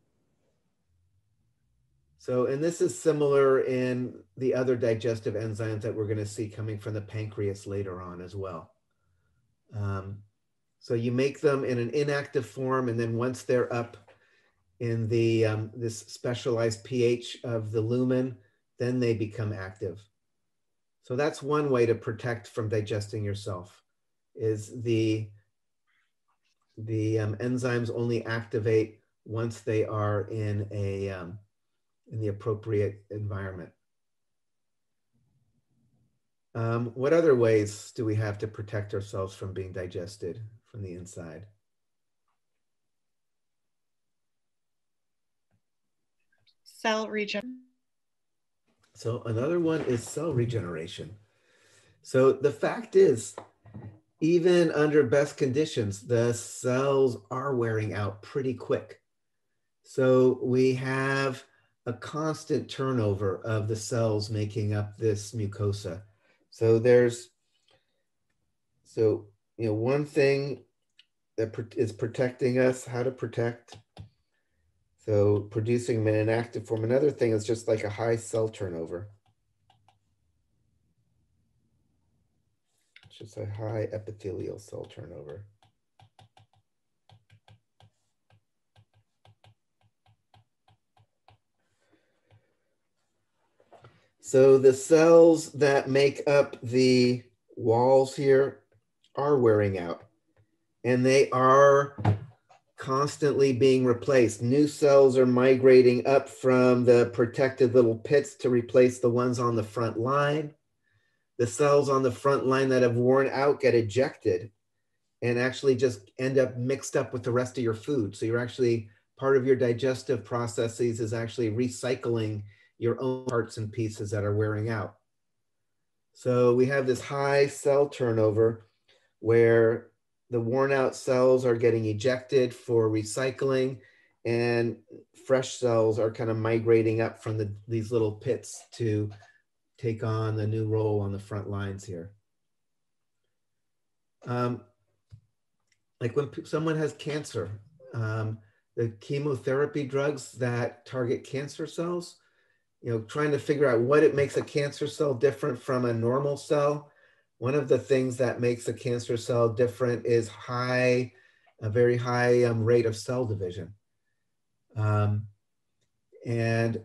So, and this is similar in the other digestive enzymes that we're going to see coming from the pancreas later on as well. Um, so you make them in an inactive form, and then once they're up in the um, this specialized pH of the lumen, then they become active. So that's one way to protect from digesting yourself. Is the the um, enzymes only activate once they are in a um, in the appropriate environment. Um, what other ways do we have to protect ourselves from being digested from the inside? Cell regen. So another one is cell regeneration. So the fact is, even under best conditions, the cells are wearing out pretty quick. So we have a constant turnover of the cells making up this mucosa. So there's, so, you know, one thing that is protecting us, how to protect. So producing them in an active form. Another thing is just like a high cell turnover. It's just a high epithelial cell turnover. So the cells that make up the walls here are wearing out and they are constantly being replaced. New cells are migrating up from the protected little pits to replace the ones on the front line. The cells on the front line that have worn out get ejected and actually just end up mixed up with the rest of your food. So you're actually part of your digestive processes is actually recycling your own parts and pieces that are wearing out. So we have this high cell turnover where the worn out cells are getting ejected for recycling and fresh cells are kind of migrating up from the, these little pits to take on the new role on the front lines here. Um, like when someone has cancer, um, the chemotherapy drugs that target cancer cells, you know, trying to figure out what it makes a cancer cell different from a normal cell one of the things that makes a cancer cell different is high, a very high um, rate of cell division. Um, and,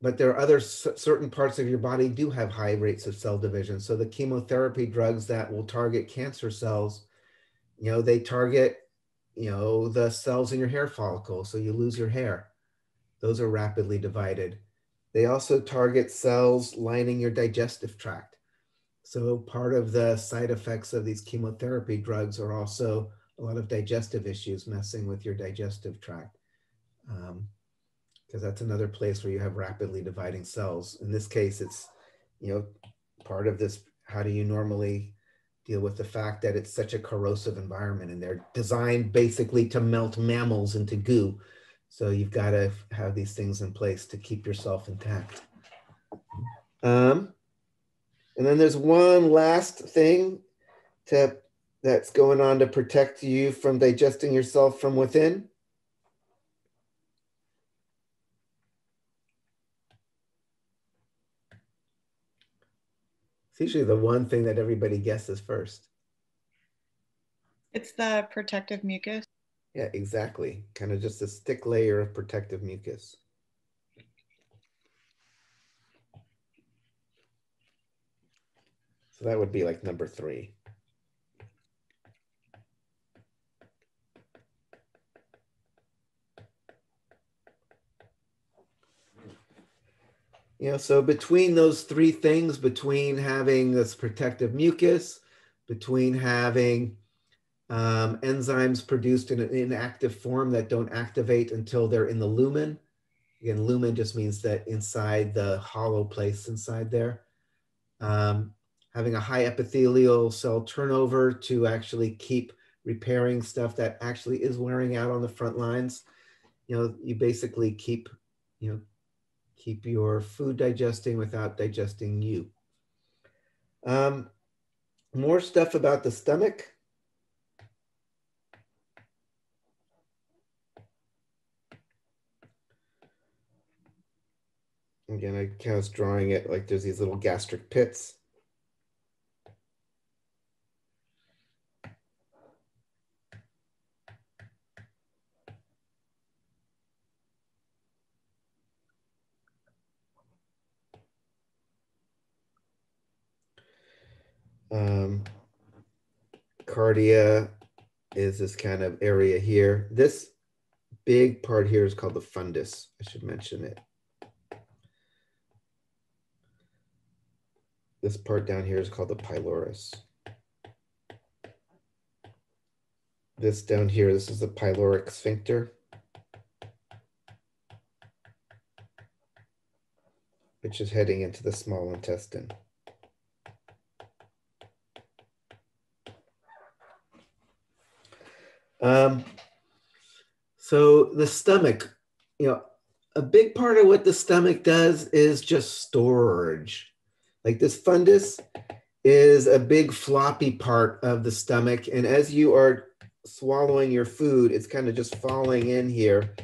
but there are other certain parts of your body do have high rates of cell division. So the chemotherapy drugs that will target cancer cells, you know, they target, you know, the cells in your hair follicle. So you lose your hair. Those are rapidly divided. They also target cells lining your digestive tract. So part of the side effects of these chemotherapy drugs are also a lot of digestive issues messing with your digestive tract. Because um, that's another place where you have rapidly dividing cells. In this case, it's, you know, part of this, how do you normally deal with the fact that it's such a corrosive environment and they're designed basically to melt mammals into goo. So you've got to have these things in place to keep yourself intact. Um, and then there's one last thing to that's going on to protect you from digesting yourself from within. It's usually the one thing that everybody guesses first. It's the protective mucus. Yeah, exactly. Kind of just a thick layer of protective mucus. So that would be like number three. You know, so between those three things, between having this protective mucus, between having um, enzymes produced in an inactive form that don't activate until they're in the lumen. Again, lumen just means that inside the hollow place inside there. Um, having a high epithelial cell turnover to actually keep repairing stuff that actually is wearing out on the front lines. You know, you basically keep, you know, keep your food digesting without digesting you. Um, more stuff about the stomach. Again, I kind was drawing it like there's these little gastric pits. Um, cardia is this kind of area here. This big part here is called the fundus. I should mention it. This part down here is called the pylorus. This down here, this is the pyloric sphincter. which is heading into the small intestine. Um, so the stomach, you know, a big part of what the stomach does is just storage. Like this fundus is a big floppy part of the stomach. And as you are swallowing your food, it's kind of just falling in here.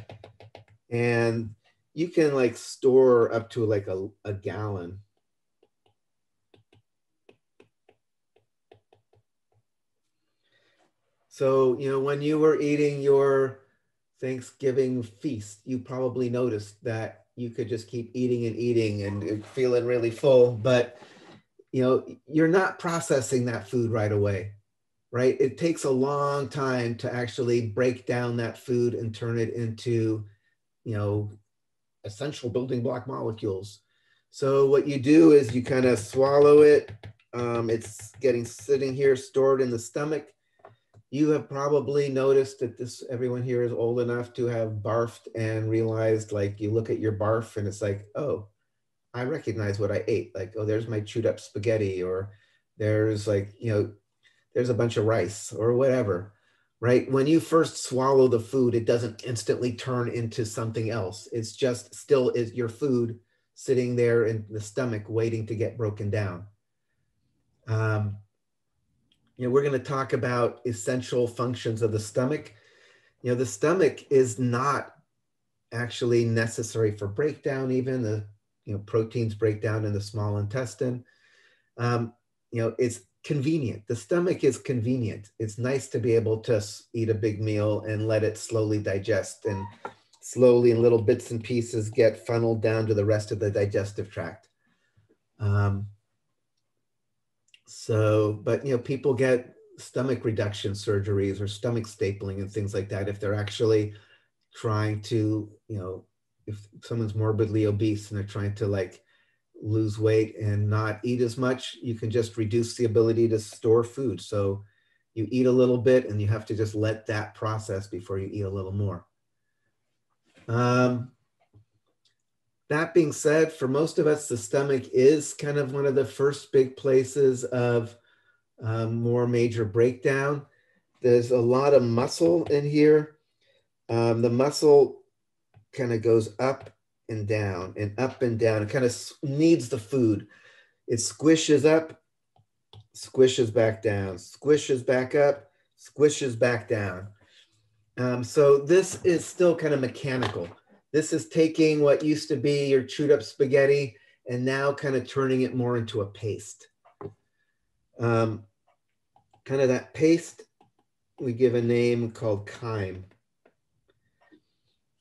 And you can like store up to like a, a gallon. So, you know, when you were eating your Thanksgiving feast, you probably noticed that you could just keep eating and eating and feeling really full, but you know, you're not processing that food right away, right? It takes a long time to actually break down that food and turn it into, you know, essential building block molecules. So what you do is you kind of swallow it. Um, it's getting sitting here stored in the stomach you have probably noticed that this everyone here is old enough to have barfed and realized like you look at your barf and it's like oh i recognize what i ate. Like oh there's my chewed up spaghetti or there's like you know there's a bunch of rice or whatever right? When you first swallow the food it doesn't instantly turn into something else. It's just still is your food sitting there in the stomach waiting to get broken down. Um, you know, we're going to talk about essential functions of the stomach. You know, the stomach is not actually necessary for breakdown, even the, you know, proteins break down in the small intestine. Um, you know, it's convenient. The stomach is convenient. It's nice to be able to eat a big meal and let it slowly digest and slowly in little bits and pieces get funneled down to the rest of the digestive tract. Um, so, but you know, people get stomach reduction surgeries or stomach stapling and things like that if they're actually trying to, you know, if someone's morbidly obese and they're trying to like lose weight and not eat as much, you can just reduce the ability to store food. So you eat a little bit and you have to just let that process before you eat a little more. Um, that being said, for most of us, the stomach is kind of one of the first big places of um, more major breakdown. There's a lot of muscle in here. Um, the muscle kind of goes up and down and up and down. It kind of kneads the food. It squishes up, squishes back down, squishes back up, squishes back down. Um, so this is still kind of mechanical. This is taking what used to be your chewed up spaghetti and now kind of turning it more into a paste. Um, kind of that paste, we give a name called chyme.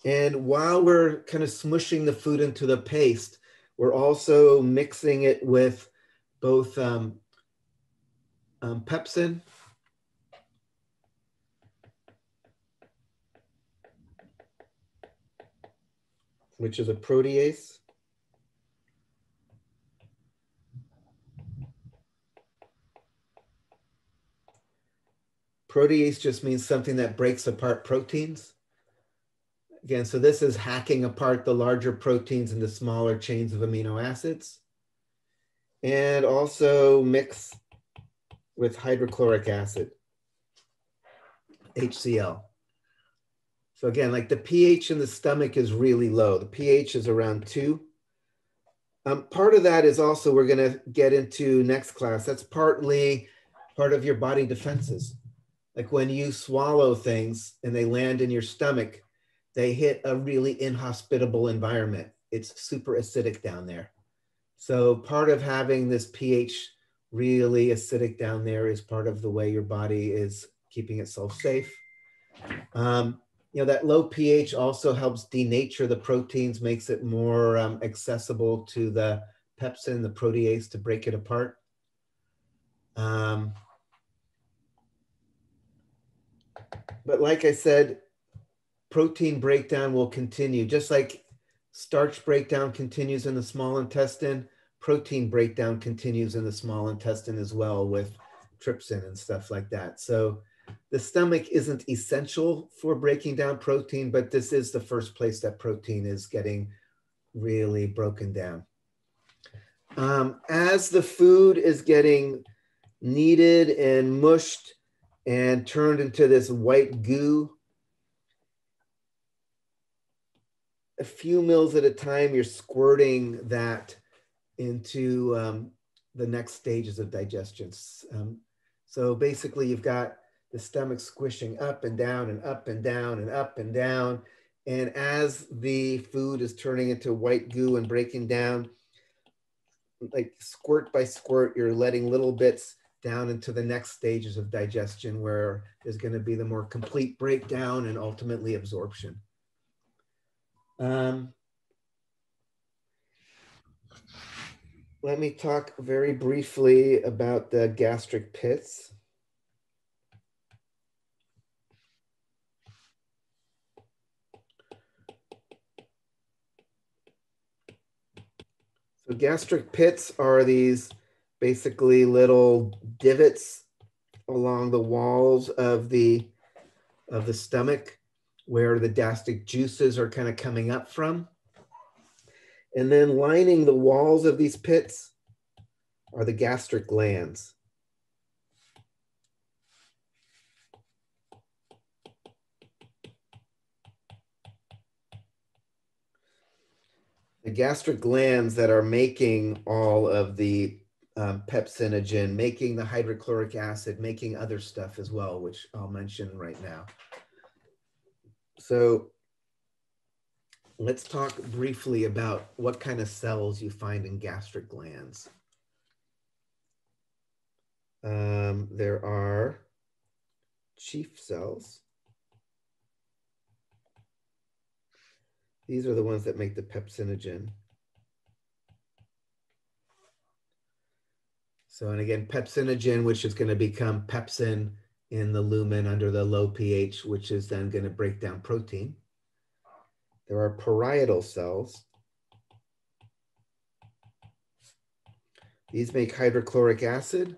And while we're kind of smushing the food into the paste, we're also mixing it with both um, um, pepsin which is a protease. Protease just means something that breaks apart proteins. Again, so this is hacking apart the larger proteins into smaller chains of amino acids. And also mix with hydrochloric acid, HCl. So again, like the pH in the stomach is really low. The pH is around two. Um, part of that is also we're going to get into next class. That's partly part of your body defenses. Like when you swallow things and they land in your stomach, they hit a really inhospitable environment. It's super acidic down there. So part of having this pH really acidic down there is part of the way your body is keeping itself safe. Um, you know, that low pH also helps denature the proteins, makes it more um, accessible to the pepsin, the protease to break it apart. Um, but like I said, protein breakdown will continue, just like starch breakdown continues in the small intestine, protein breakdown continues in the small intestine as well with trypsin and stuff like that. So the stomach isn't essential for breaking down protein, but this is the first place that protein is getting really broken down. Um, as the food is getting kneaded and mushed and turned into this white goo, a few mils at a time, you're squirting that into um, the next stages of digestion. Um, so basically, you've got the stomach squishing up and down and up and down and up and down. And as the food is turning into white goo and breaking down, like squirt by squirt, you're letting little bits down into the next stages of digestion where there's going to be the more complete breakdown and ultimately absorption. Um, let me talk very briefly about the gastric pits. So gastric pits are these basically little divots along the walls of the of the stomach where the gastric juices are kind of coming up from. And then lining the walls of these pits are the gastric glands. The gastric glands that are making all of the um, pepsinogen, making the hydrochloric acid, making other stuff as well, which I'll mention right now. So let's talk briefly about what kind of cells you find in gastric glands. Um, there are chief cells. These are the ones that make the pepsinogen. So, and again, pepsinogen, which is going to become pepsin in the lumen under the low pH, which is then going to break down protein. There are parietal cells. These make hydrochloric acid.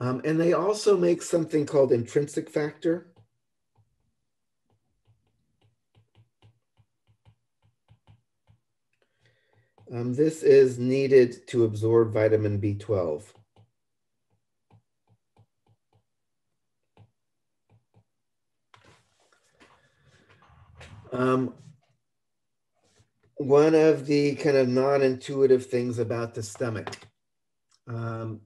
Um, and they also make something called intrinsic factor. Um, this is needed to absorb vitamin B12. Um, one of the kind of non-intuitive things about the stomach, um,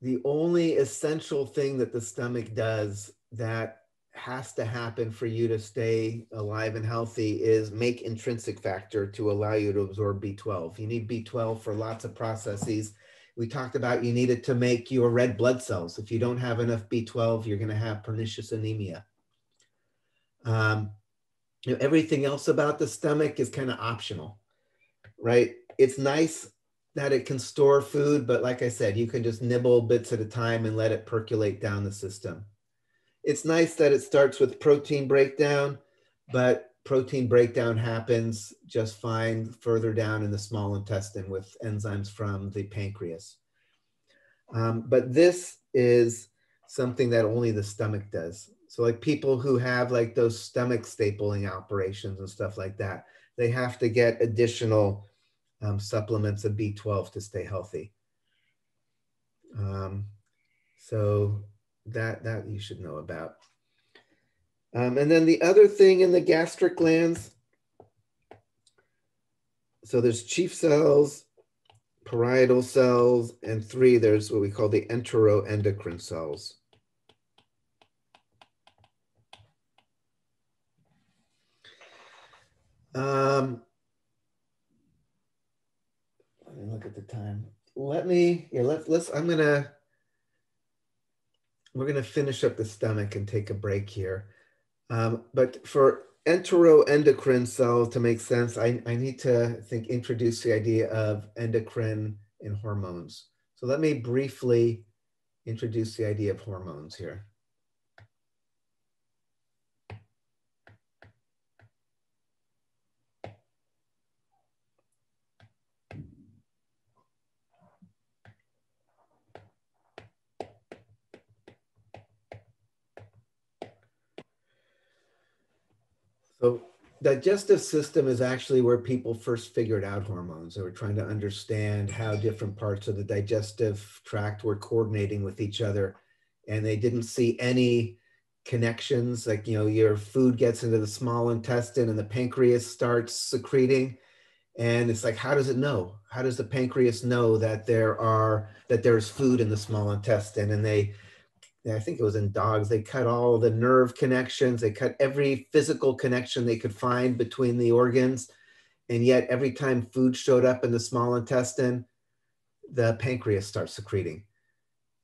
the only essential thing that the stomach does that has to happen for you to stay alive and healthy is make intrinsic factor to allow you to absorb B12. You need B12 for lots of processes. We talked about you need it to make your red blood cells. If you don't have enough B12, you're going to have pernicious anemia. Um, you know, everything else about the stomach is kind of optional, right? It's nice that it can store food, but like I said, you can just nibble bits at a time and let it percolate down the system. It's nice that it starts with protein breakdown, but protein breakdown happens just fine further down in the small intestine with enzymes from the pancreas. Um, but this is something that only the stomach does. So like people who have like those stomach stapling operations and stuff like that, they have to get additional um, supplements of B12 to stay healthy. Um, so that that you should know about. Um, and then the other thing in the gastric glands, so there's chief cells, parietal cells, and three, there's what we call the enteroendocrine cells. Um, let me look at the time. Let me, yeah, let's, let's, I'm gonna, we're gonna finish up the stomach and take a break here. Um, but for enteroendocrine cells to make sense, I, I need to think, introduce the idea of endocrine and hormones. So let me briefly introduce the idea of hormones here. So digestive system is actually where people first figured out hormones. They were trying to understand how different parts of the digestive tract were coordinating with each other. And they didn't see any connections, like, you know, your food gets into the small intestine and the pancreas starts secreting. And it's like, how does it know? How does the pancreas know that there are, that there's food in the small intestine? And they, I think it was in dogs, they cut all the nerve connections, they cut every physical connection they could find between the organs. And yet, every time food showed up in the small intestine, the pancreas starts secreting.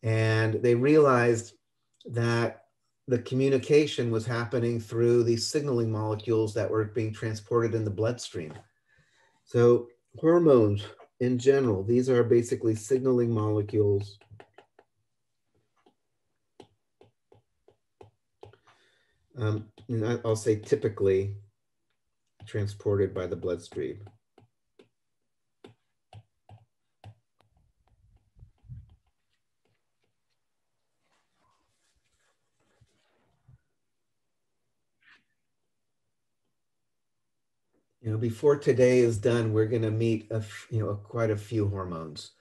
And they realized that the communication was happening through these signaling molecules that were being transported in the bloodstream. So, hormones in general, these are basically signaling molecules Um, I'll say typically transported by the bloodstream. You know, before today is done, we're going to meet a, you know quite a few hormones.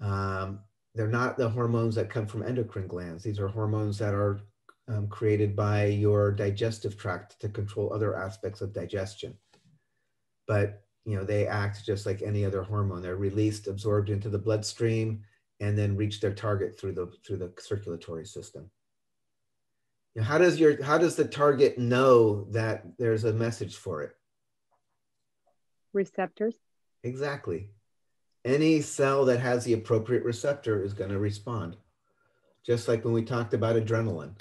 Um, they're not the hormones that come from endocrine glands. These are hormones that are um, created by your digestive tract to control other aspects of digestion. But you know, they act just like any other hormone. They're released, absorbed into the bloodstream, and then reach their target through the through the circulatory system. You know, how does your how does the target know that there's a message for it? Receptors. Exactly. Any cell that has the appropriate receptor is going to respond. Just like when we talked about adrenaline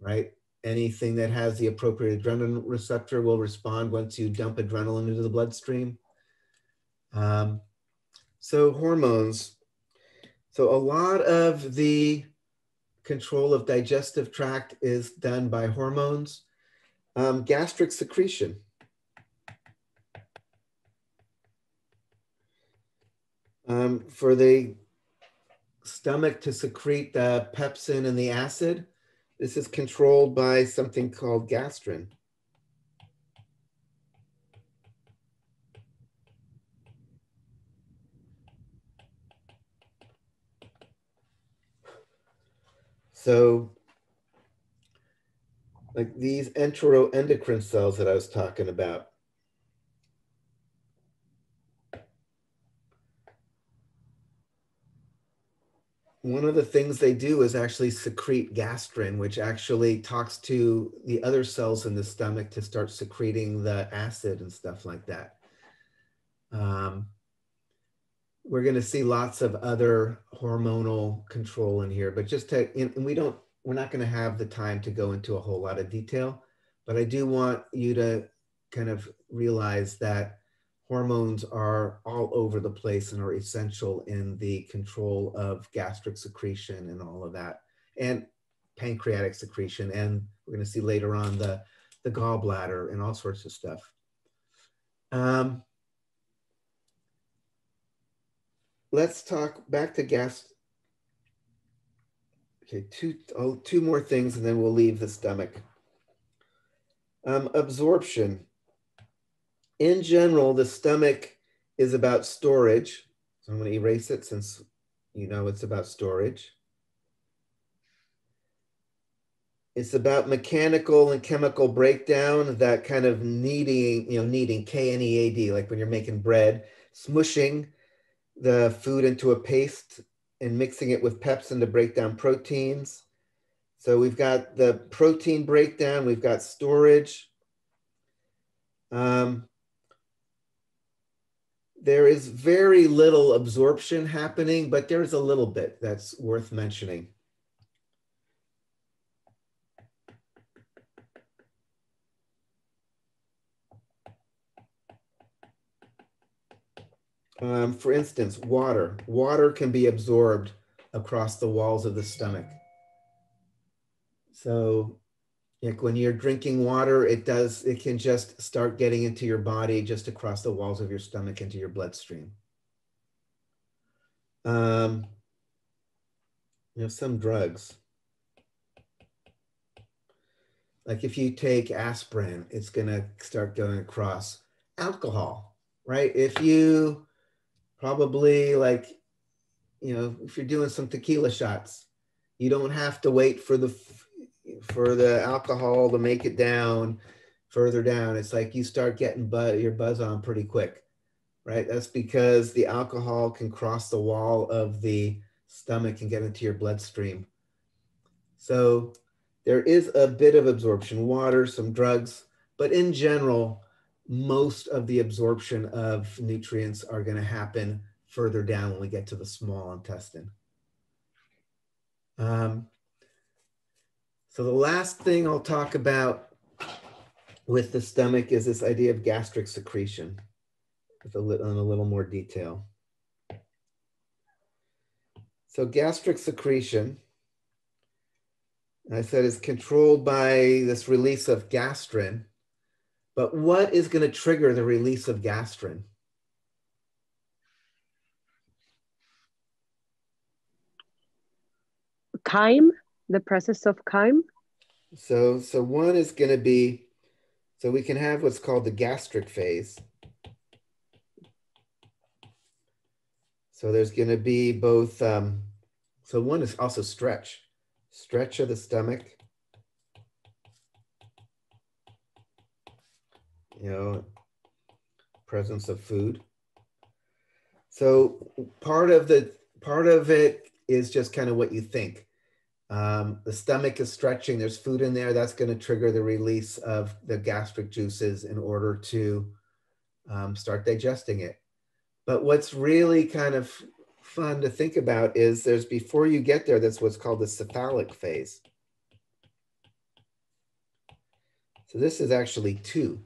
right? Anything that has the appropriate adrenaline receptor will respond once you dump adrenaline into the bloodstream. Um, so hormones. So a lot of the control of digestive tract is done by hormones. Um, gastric secretion. Um, for the stomach to secrete the pepsin and the acid, this is controlled by something called gastrin. So like these enteroendocrine cells that I was talking about, one of the things they do is actually secrete gastrin, which actually talks to the other cells in the stomach to start secreting the acid and stuff like that. Um, we're going to see lots of other hormonal control in here, but just to, and we don't, we're not going to have the time to go into a whole lot of detail, but I do want you to kind of realize that hormones are all over the place and are essential in the control of gastric secretion and all of that, and pancreatic secretion. And we're going to see later on the, the gallbladder and all sorts of stuff. Um, let's talk back to gas. Okay, two, oh, two more things and then we'll leave the stomach. Um, absorption in general, the stomach is about storage. So I'm going to erase it since you know it's about storage. It's about mechanical and chemical breakdown, that kind of kneading, you know, kneading, K-N-E-A-D, like when you're making bread, smushing the food into a paste and mixing it with pepsin to break down proteins. So we've got the protein breakdown, we've got storage. Um, there is very little absorption happening, but there's a little bit that's worth mentioning. Um, for instance, water. Water can be absorbed across the walls of the stomach. So like when you're drinking water, it does, it can just start getting into your body just across the walls of your stomach into your bloodstream. Um, you know, some drugs. Like if you take aspirin, it's going to start going across alcohol, right? If you probably like, you know, if you're doing some tequila shots, you don't have to wait for the for the alcohol to make it down further down. It's like you start getting buzz, your buzz on pretty quick, right? That's because the alcohol can cross the wall of the stomach and get into your bloodstream. So there is a bit of absorption, water, some drugs, but in general, most of the absorption of nutrients are going to happen further down when we get to the small intestine. Um, so the last thing I'll talk about with the stomach is this idea of gastric secretion with a little, in a little more detail. So gastric secretion, I said, is controlled by this release of gastrin. But what is going to trigger the release of gastrin? Chyme, the process of chyme. So, so one is going to be, so we can have what's called the gastric phase. So there's going to be both, um, so one is also stretch, stretch of the stomach. You know, presence of food. So part of the, part of it is just kind of what you think. Um, the stomach is stretching, there's food in there, that's going to trigger the release of the gastric juices in order to um, start digesting it. But what's really kind of fun to think about is there's before you get there, that's what's called the cephalic phase. So this is actually two.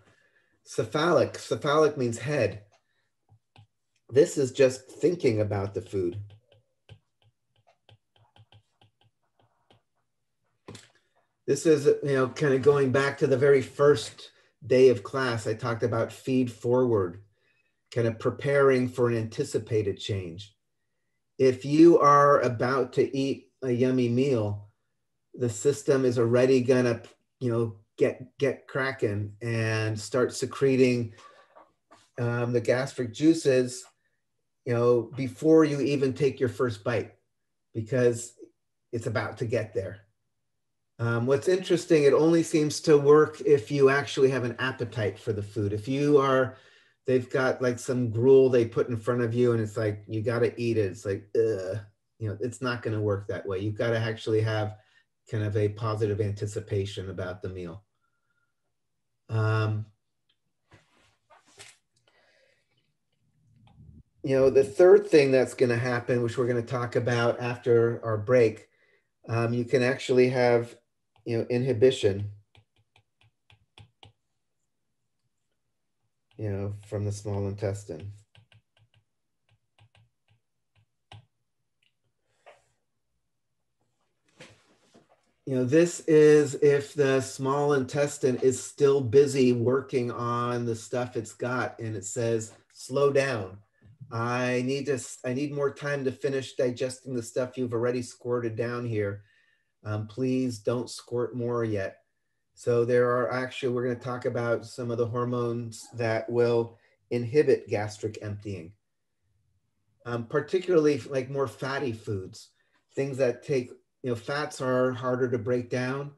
Cephalic, cephalic means head. This is just thinking about the food. This is, you know, kind of going back to the very first day of class. I talked about feed forward, kind of preparing for an anticipated change. If you are about to eat a yummy meal, the system is already going to, you know, get get cracking and start secreting um, the gastric juices, you know, before you even take your first bite, because it's about to get there. Um, what's interesting, it only seems to work if you actually have an appetite for the food. If you are, they've got like some gruel they put in front of you and it's like, you got to eat it. It's like, Ugh. you know, it's not going to work that way. You've got to actually have kind of a positive anticipation about the meal. Um, you know, the third thing that's going to happen, which we're going to talk about after our break, um, you can actually have you know, inhibition, you know, from the small intestine. You know, this is if the small intestine is still busy working on the stuff it's got and it says, slow down. I need to, I need more time to finish digesting the stuff you've already squirted down here um, please don't squirt more yet. So there are actually, we're going to talk about some of the hormones that will inhibit gastric emptying, um, particularly like more fatty foods, things that take, you know, fats are harder to break down.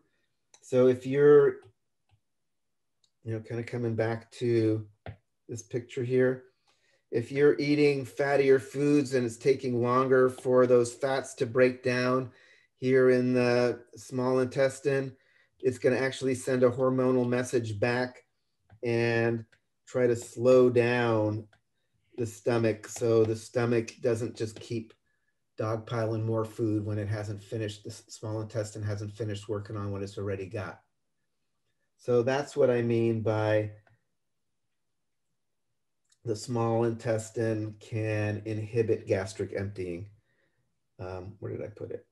So if you're, you know, kind of coming back to this picture here, if you're eating fattier foods and it's taking longer for those fats to break down, here in the small intestine, it's going to actually send a hormonal message back and try to slow down the stomach so the stomach doesn't just keep dogpiling more food when it hasn't finished, the small intestine hasn't finished working on what it's already got. So that's what I mean by the small intestine can inhibit gastric emptying. Um, where did I put it?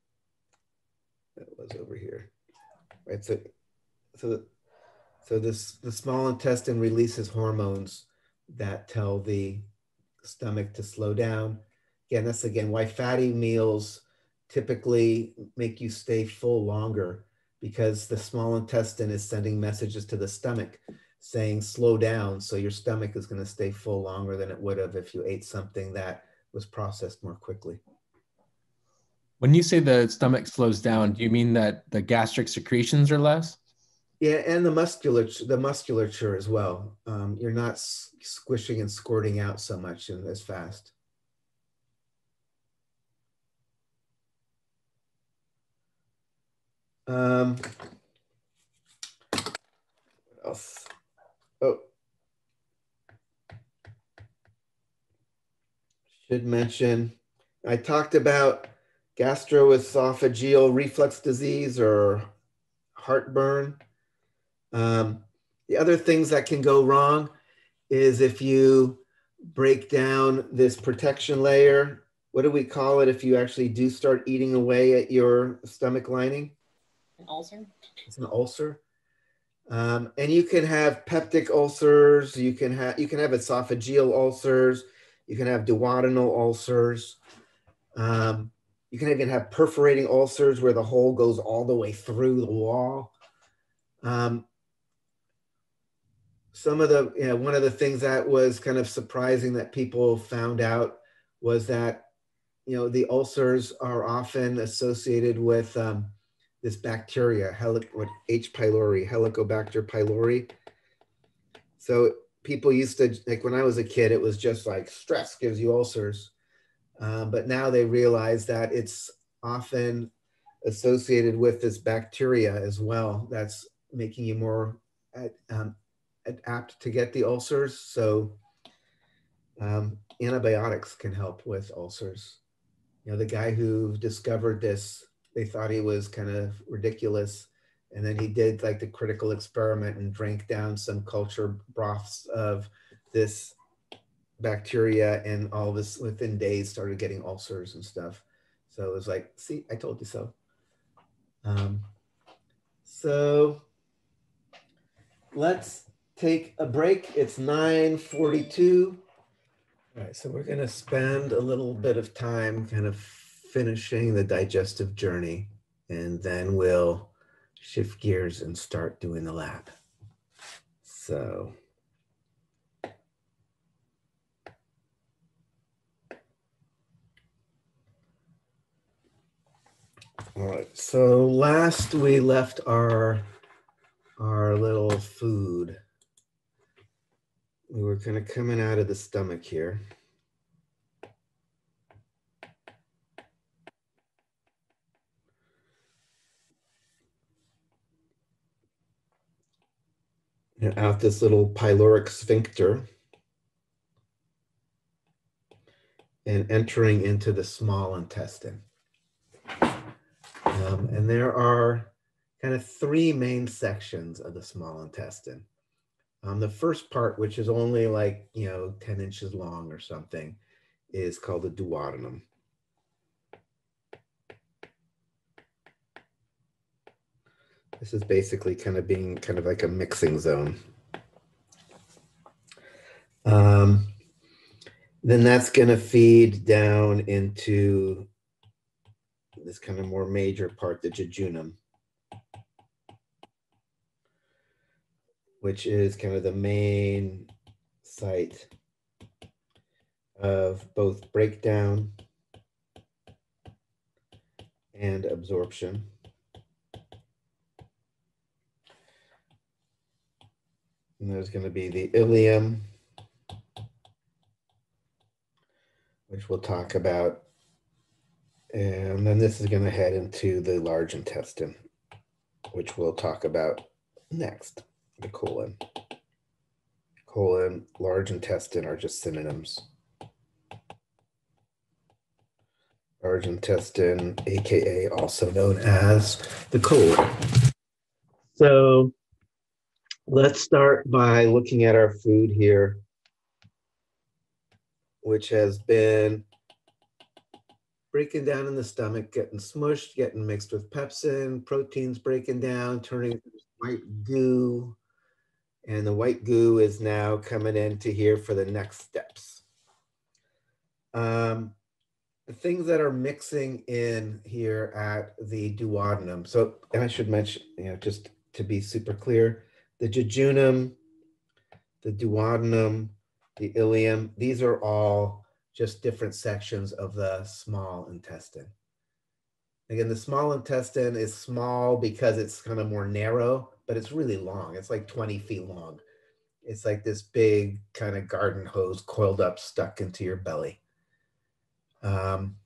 That was over here, right? So, so, so this the small intestine releases hormones that tell the stomach to slow down. Again, that's again why fatty meals typically make you stay full longer because the small intestine is sending messages to the stomach saying slow down so your stomach is going to stay full longer than it would have if you ate something that was processed more quickly When you say the stomach slows down, do you mean that the gastric secretions are less? yeah and the musculature the musculature as well. Um, you're not squishing and squirting out so much and as fast. Um, what else? Oh. Should mention i talked about gastroesophageal reflux disease or heartburn um, the other things that can go wrong is if you break down this protection layer. What do we call it if you actually do start eating away at your stomach lining? An ulcer? It's an ulcer. Um, and you can have peptic ulcers. You can have you can have esophageal ulcers. You can have duodenal ulcers. Um, you can even have perforating ulcers where the hole goes all the way through the wall. Um, some of the you know, one of the things that was kind of surprising that people found out was that you know the ulcers are often associated with um, this bacteria helic h. pylori helicobacter pylori. So people used to like when i was a kid it was just like stress gives you ulcers um, but now they realize that it's often associated with this bacteria as well that's making you more um, apt to get the ulcers. So um, antibiotics can help with ulcers. You know, the guy who discovered this, they thought he was kind of ridiculous. And then he did like the critical experiment and drank down some culture broths of this bacteria and all this within days started getting ulcers and stuff. So it was like, see, I told you so. Um, so let's take a break. It's 9:42. All right, so we're going to spend a little bit of time kind of finishing the digestive journey and then we'll shift gears and start doing the lab. So All right. So last we left our our little food. We were kind of coming out of the stomach here. And out this little pyloric sphincter and entering into the small intestine. Um, and there are kind of three main sections of the small intestine. Um, the first part, which is only like, you know, 10 inches long or something, is called the duodenum. This is basically kind of being kind of like a mixing zone. Um, then that's going to feed down into this kind of more major part, the jejunum, which is kind of the main site of both breakdown and absorption. And there's going to be the ileum, which we'll talk about and then this is going to head into the large intestine, which we'll talk about next, the colon. Colon, large intestine are just synonyms. Large intestine, AKA also known as the colon. So let's start by looking at our food here, which has been breaking down in the stomach, getting smushed, getting mixed with pepsin, proteins breaking down, turning white goo. And the white goo is now coming into here for the next steps. Um, the things that are mixing in here at the duodenum. So, and I should mention, you know, just to be super clear, the jejunum, the duodenum, the ileum, these are all just different sections of the small intestine. Again, the small intestine is small because it's kind of more narrow, but it's really long. It's like 20 feet long. It's like this big kind of garden hose coiled up, stuck into your belly. Um,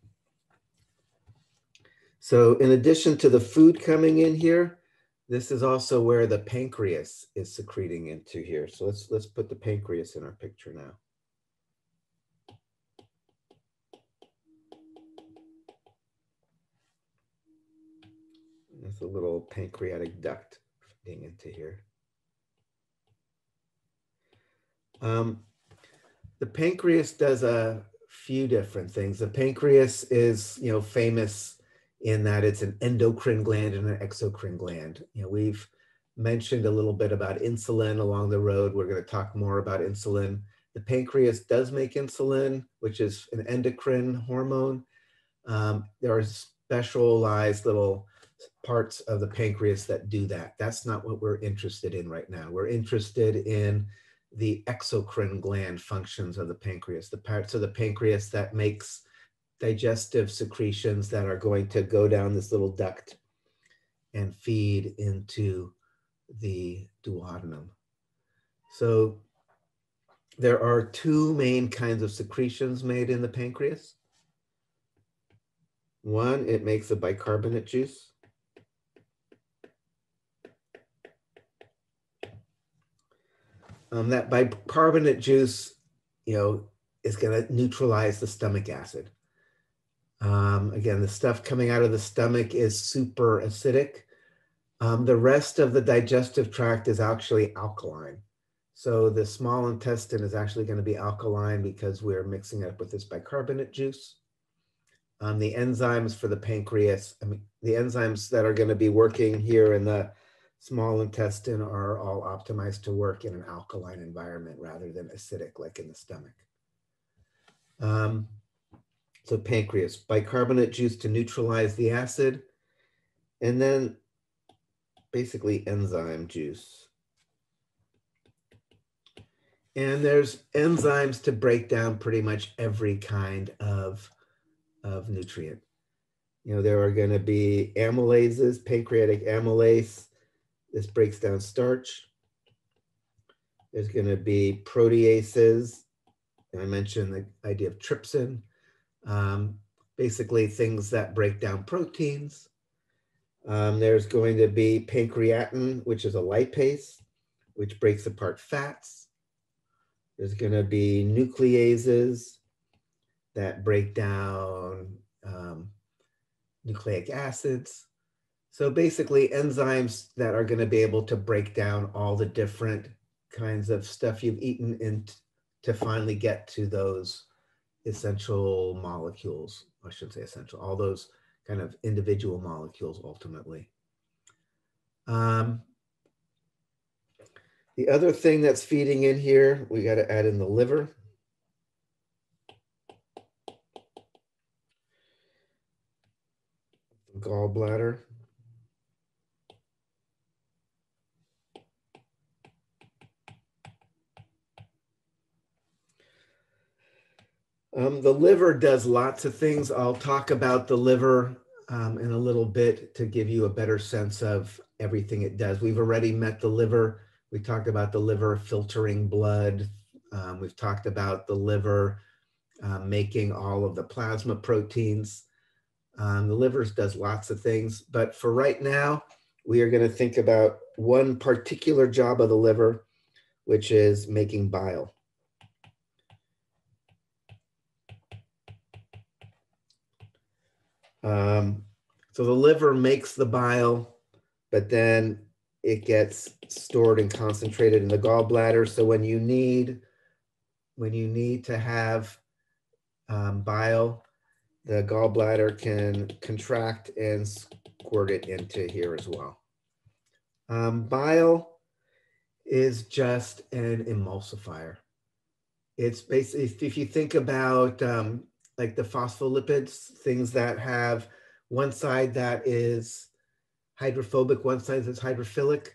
so in addition to the food coming in here, this is also where the pancreas is secreting into here. So let's let's put the pancreas in our picture now. There's a little pancreatic duct feeding into here. Um, the pancreas does a few different things. The pancreas is, you know, famous in that it's an endocrine gland and an exocrine gland. You know, we've mentioned a little bit about insulin along the road. We're going to talk more about insulin. The pancreas does make insulin, which is an endocrine hormone. Um, there are specialized little parts of the pancreas that do that. That's not what we're interested in right now. We're interested in the exocrine gland functions of the pancreas, the parts of the pancreas that makes digestive secretions that are going to go down this little duct and feed into the duodenum. So there are two main kinds of secretions made in the pancreas. One, it makes a bicarbonate juice. Um, that bicarbonate juice, you know, is going to neutralize the stomach acid. Um, again, the stuff coming out of the stomach is super acidic. Um, the rest of the digestive tract is actually alkaline. So the small intestine is actually going to be alkaline because we're mixing it up with this bicarbonate juice. Um, the enzymes for the pancreas, I mean, the enzymes that are going to be working here in the small intestine are all optimized to work in an alkaline environment rather than acidic like in the stomach. Um, so pancreas, bicarbonate juice to neutralize the acid, and then basically enzyme juice. And there's enzymes to break down pretty much every kind of, of nutrient. You know, there are going to be amylases, pancreatic amylase. This breaks down starch. There's going to be proteases. And I mentioned the idea of trypsin. Um, basically, things that break down proteins. Um, there's going to be pancreatin, which is a lipase, which breaks apart fats. There's going to be nucleases that break down um, nucleic acids. So basically enzymes that are going to be able to break down all the different kinds of stuff you've eaten and to finally get to those essential molecules. I shouldn't say essential, all those kind of individual molecules ultimately. Um, the other thing that's feeding in here, we got to add in the liver. Gallbladder. Um, the liver does lots of things. I'll talk about the liver um, in a little bit to give you a better sense of everything it does. We've already met the liver. We talked about the liver filtering blood. Um, we've talked about the liver uh, making all of the plasma proteins. Um, the liver does lots of things, but for right now, we are going to think about one particular job of the liver, which is making bile. Um, so the liver makes the bile, but then it gets stored and concentrated in the gallbladder. So when you need, when you need to have um, bile, the gallbladder can contract and squirt it into here as well. Um, bile is just an emulsifier. It's basically, if you think about um, like the phospholipids, things that have one side that is hydrophobic, one side that's hydrophilic.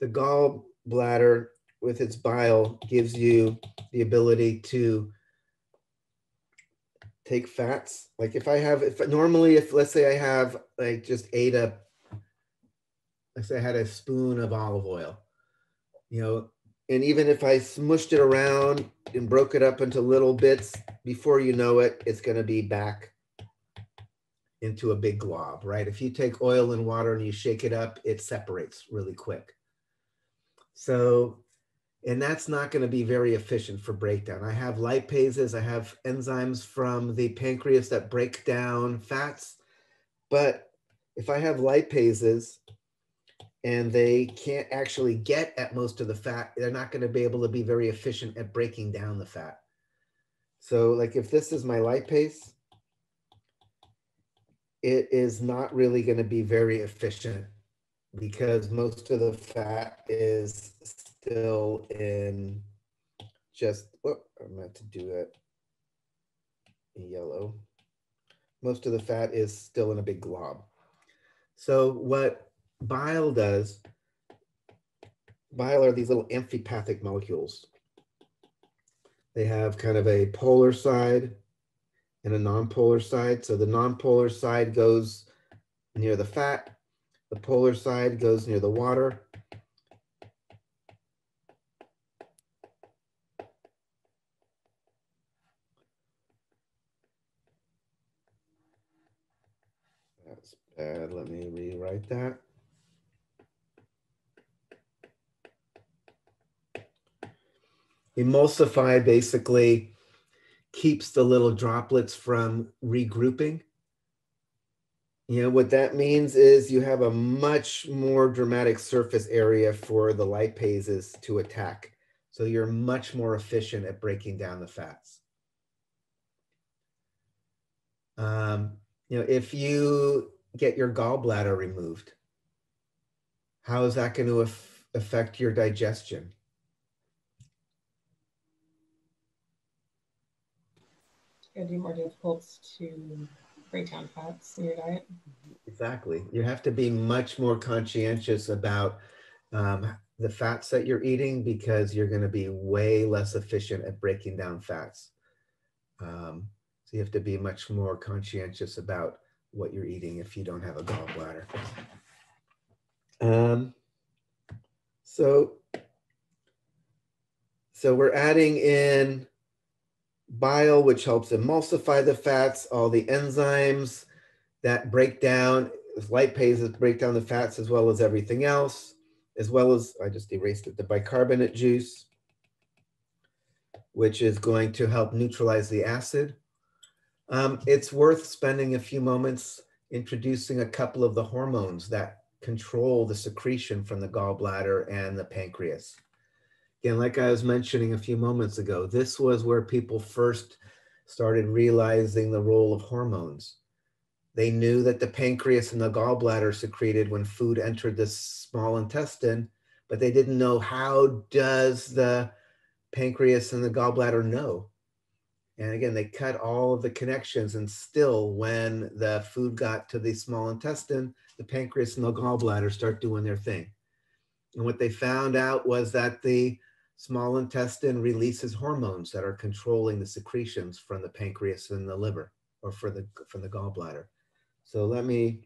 The gallbladder with its bile gives you the ability to take fats. Like if I have, if normally, if let's say I have like just ate a, let's say I had a spoon of olive oil, you know, and even if I smushed it around and broke it up into little bits, before you know it, it's going to be back into a big glob, right? If you take oil and water and you shake it up, it separates really quick. So, and that's not going to be very efficient for breakdown. I have lipases, I have enzymes from the pancreas that break down fats. But if I have lipases and they can't actually get at most of the fat, they're not going to be able to be very efficient at breaking down the fat. So like if this is my lipase, it is not really going to be very efficient because most of the fat is still in just, oh, I meant to do it in yellow. Most of the fat is still in a big glob. So what bile does, bile are these little amphipathic molecules. They have kind of a polar side and a non-polar side. So the non-polar side goes near the fat, the polar side goes near the water. That's bad. Let me rewrite that. Emulsify basically keeps the little droplets from regrouping. You know, what that means is you have a much more dramatic surface area for the lipases to attack. So you're much more efficient at breaking down the fats. Um, you know, if you get your gallbladder removed, how is that going to af affect your digestion? It's gonna be more difficult to break down fats in your diet. Exactly. You have to be much more conscientious about um, the fats that you're eating because you're going to be way less efficient at breaking down fats. Um, so you have to be much more conscientious about what you're eating if you don't have a gallbladder. Um, so, so we're adding in bile, which helps emulsify the fats, all the enzymes that break down, lipases break down the fats as well as everything else, as well as, I just erased it, the bicarbonate juice, which is going to help neutralize the acid. Um, it's worth spending a few moments introducing a couple of the hormones that control the secretion from the gallbladder and the pancreas. Again, like I was mentioning a few moments ago, this was where people first started realizing the role of hormones. They knew that the pancreas and the gallbladder secreted when food entered the small intestine, but they didn't know how does the pancreas and the gallbladder know. And again, they cut all of the connections and still when the food got to the small intestine, the pancreas and the gallbladder start doing their thing. And what they found out was that the small intestine releases hormones that are controlling the secretions from the pancreas and the liver or for the from the gallbladder. So let me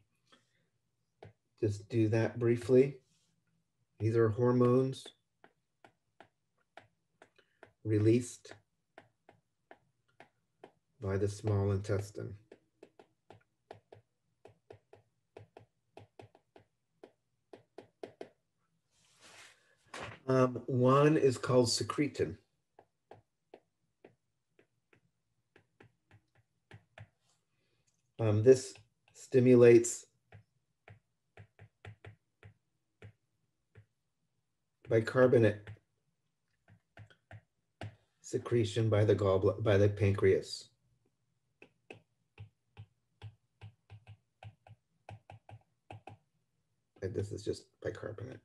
just do that briefly. These are hormones released by the small intestine. Um, one is called secretin. Um, this stimulates bicarbonate secretion by the gallbladder by the pancreas. And this is just bicarbonate.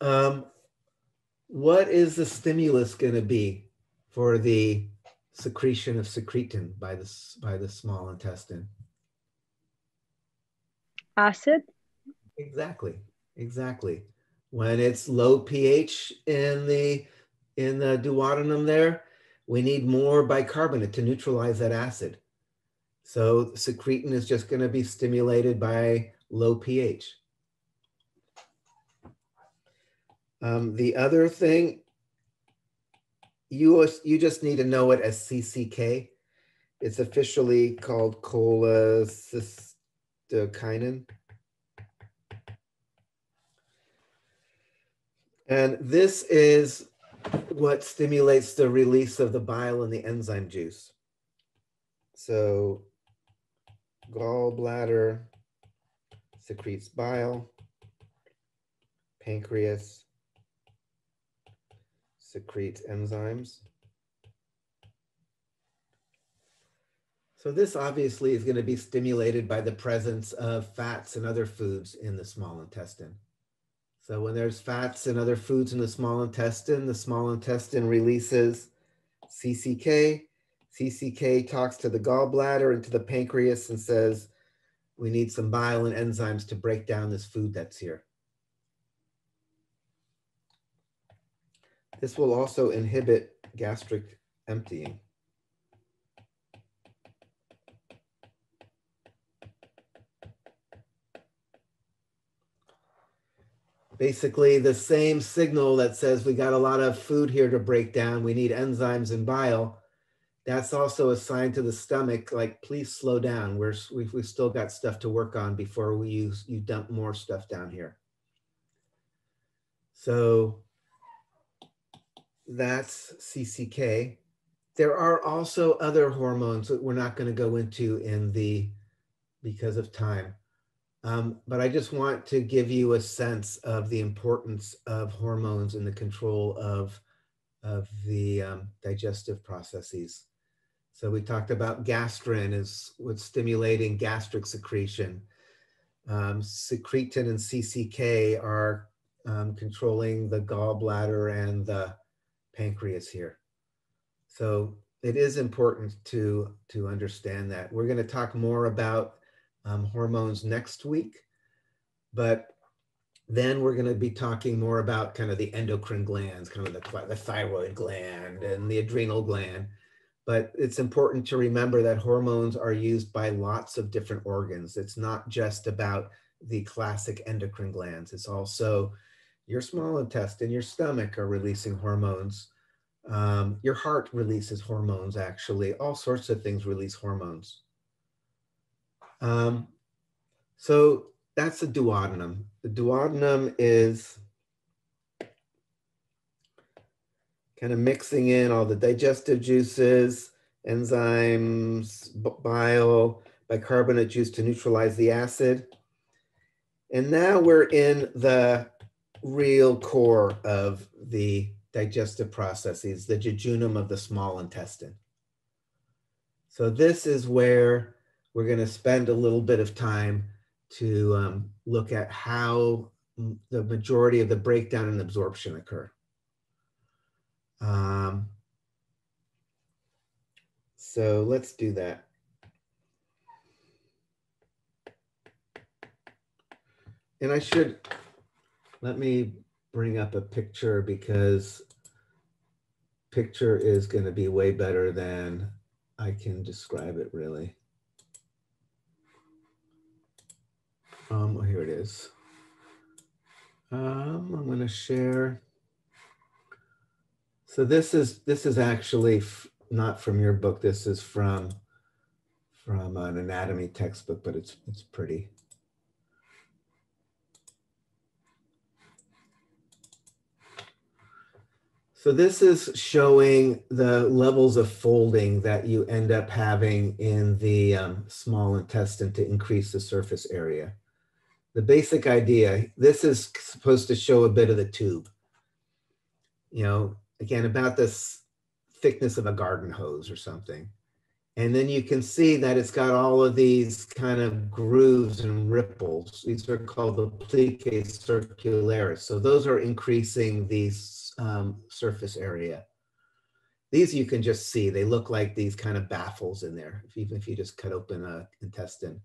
Um, what is the stimulus going to be for the secretion of secretin by the, by the small intestine? Acid, Exactly, exactly. When it's low pH in the in the duodenum there, we need more bicarbonate to neutralize that acid. So secretin is just going to be stimulated by low pH. Um, the other thing, you you just need to know it as CCK. It's officially called cholecystokinin. And this is what stimulates the release of the bile and the enzyme juice. So gallbladder secretes bile, pancreas secretes enzymes. So this obviously is going to be stimulated by the presence of fats and other foods in the small intestine. So when there's fats and other foods in the small intestine, the small intestine releases CCK. CCK talks to the gallbladder and to the pancreas and says, we need some bile and enzymes to break down this food that's here. This will also inhibit gastric emptying. basically the same signal that says we got a lot of food here to break down. We need enzymes and bile. That's also a sign to the stomach, like, please slow down. We're, we've, we've still got stuff to work on before we use, you dump more stuff down here. So that's CCK. There are also other hormones that we're not going to go into in the, because of time. Um, but I just want to give you a sense of the importance of hormones in the control of, of the um, digestive processes. So we talked about gastrin is what's stimulating gastric secretion. Um, secretin and CCK are um, controlling the gallbladder and the pancreas here. So it is important to, to understand that. We're going to talk more about um, hormones next week. But then we're going to be talking more about kind of the endocrine glands, kind of the, the thyroid gland and the adrenal gland. But it's important to remember that hormones are used by lots of different organs. It's not just about the classic endocrine glands. It's also your small intestine, your stomach are releasing hormones. Um, your heart releases hormones, actually. All sorts of things release hormones. Um, so that's the duodenum. The duodenum is kind of mixing in all the digestive juices, enzymes, bile, bicarbonate juice to neutralize the acid. And now we're in the real core of the digestive processes, the jejunum of the small intestine. So this is where we're going to spend a little bit of time to um, look at how the majority of the breakdown and absorption occur. Um, so let's do that. And I should, let me bring up a picture because picture is going to be way better than I can describe it really. Um, well, here it is. Um, I'm going to share. So this is this is actually not from your book. This is from from an anatomy textbook, but it's it's pretty. So this is showing the levels of folding that you end up having in the um, small intestine to increase the surface area. The basic idea, this is supposed to show a bit of the tube. You know, again, about this thickness of a garden hose or something. And then you can see that it's got all of these kind of grooves and ripples. These are called the plicae circularis. So those are increasing the um, surface area. These you can just see, they look like these kind of baffles in there, even if you just cut open a intestine.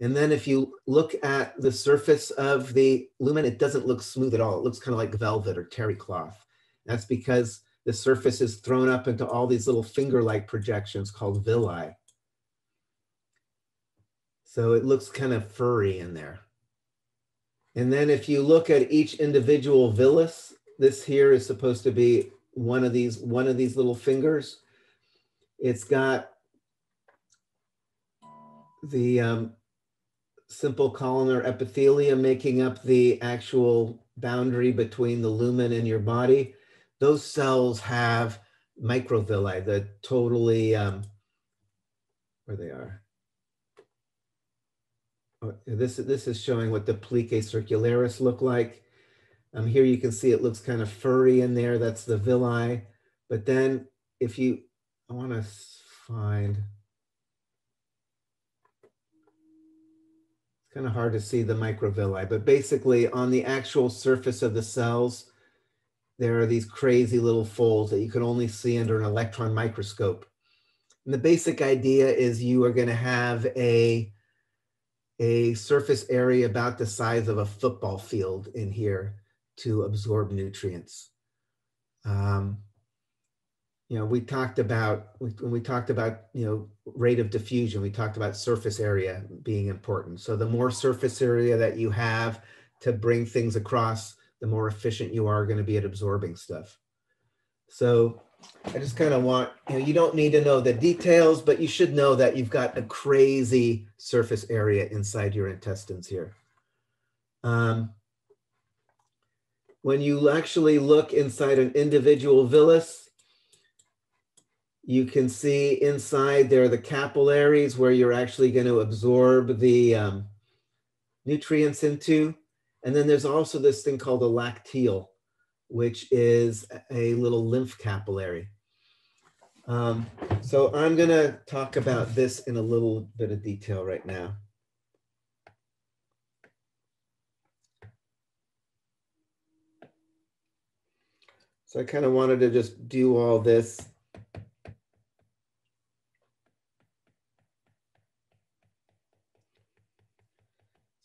And then if you look at the surface of the lumen, it doesn't look smooth at all. It looks kind of like velvet or terry cloth. That's because the surface is thrown up into all these little finger-like projections called villi. So it looks kind of furry in there. And then if you look at each individual villus, this here is supposed to be one of these, one of these little fingers. It's got the um, simple columnar epithelium making up the actual boundary between the lumen and your body. Those cells have microvilli, the totally, um, where they are. Oh, This, this is showing what the plicae circularis look like. Um, here you can see it looks kind of furry in there. That's the villi. But then if you, I want to find, it's kind of hard to see the microvilli, but basically on the actual surface of the cells, there are these crazy little folds that you can only see under an electron microscope. And the basic idea is you are going to have a, a surface area about the size of a football field in here to absorb nutrients. Um, you know, we talked about when we talked about you know rate of diffusion, we talked about surface area being important. So the more surface area that you have to bring things across, the more efficient you are going to be at absorbing stuff. So I just kind of want you know you don't need to know the details, but you should know that you've got a crazy surface area inside your intestines here. Um, when you actually look inside an individual villus, you can see inside there are the capillaries where you're actually going to absorb the um, nutrients into. And then there's also this thing called a lacteal, which is a little lymph capillary. Um, so I'm going to talk about this in a little bit of detail right now. So I kind of wanted to just do all this. So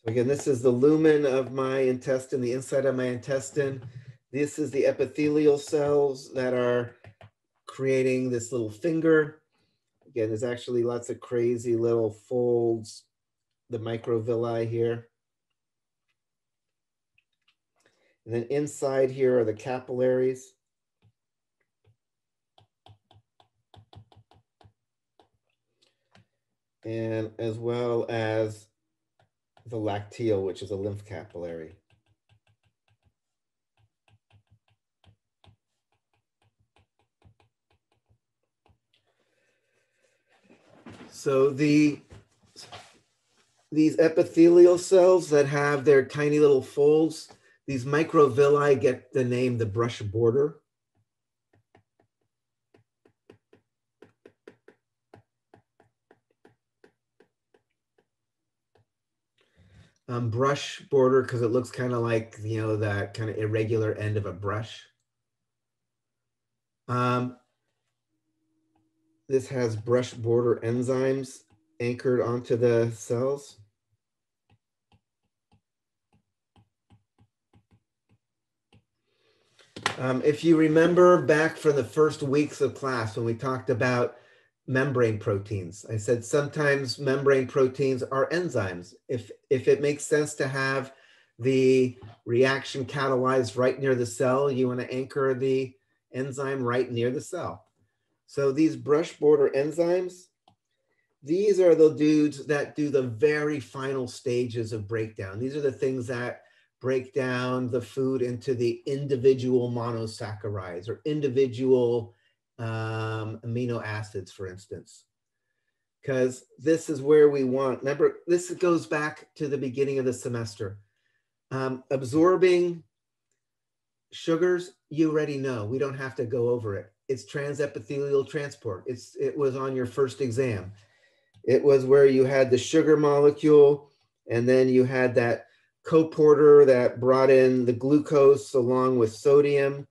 again, this is the lumen of my intestine, the inside of my intestine. This is the epithelial cells that are creating this little finger. Again, there's actually lots of crazy little folds, the microvilli here. And then inside here are the capillaries. And as well as the lacteal, which is a lymph capillary. So the these epithelial cells that have their tiny little folds, these microvilli get the name the brush border. Um, brush border because it looks kind of like, you know, that kind of irregular end of a brush. Um, this has brush border enzymes anchored onto the cells. Um, if you remember back from the first weeks of class when we talked about membrane proteins, I said sometimes membrane proteins are enzymes. If, if it makes sense to have the reaction catalyzed right near the cell, you want to anchor the enzyme right near the cell. So these brush border enzymes, these are the dudes that do the very final stages of breakdown. These are the things that break down the food into the individual monosaccharides or individual um, amino acids, for instance. Because this is where we want, remember, this goes back to the beginning of the semester. Um, absorbing sugars, you already know. We don't have to go over it. It's trans transepithelial transport. It's it was on your first exam. It was where you had the sugar molecule, and then you had that coporter that brought in the glucose along with sodium.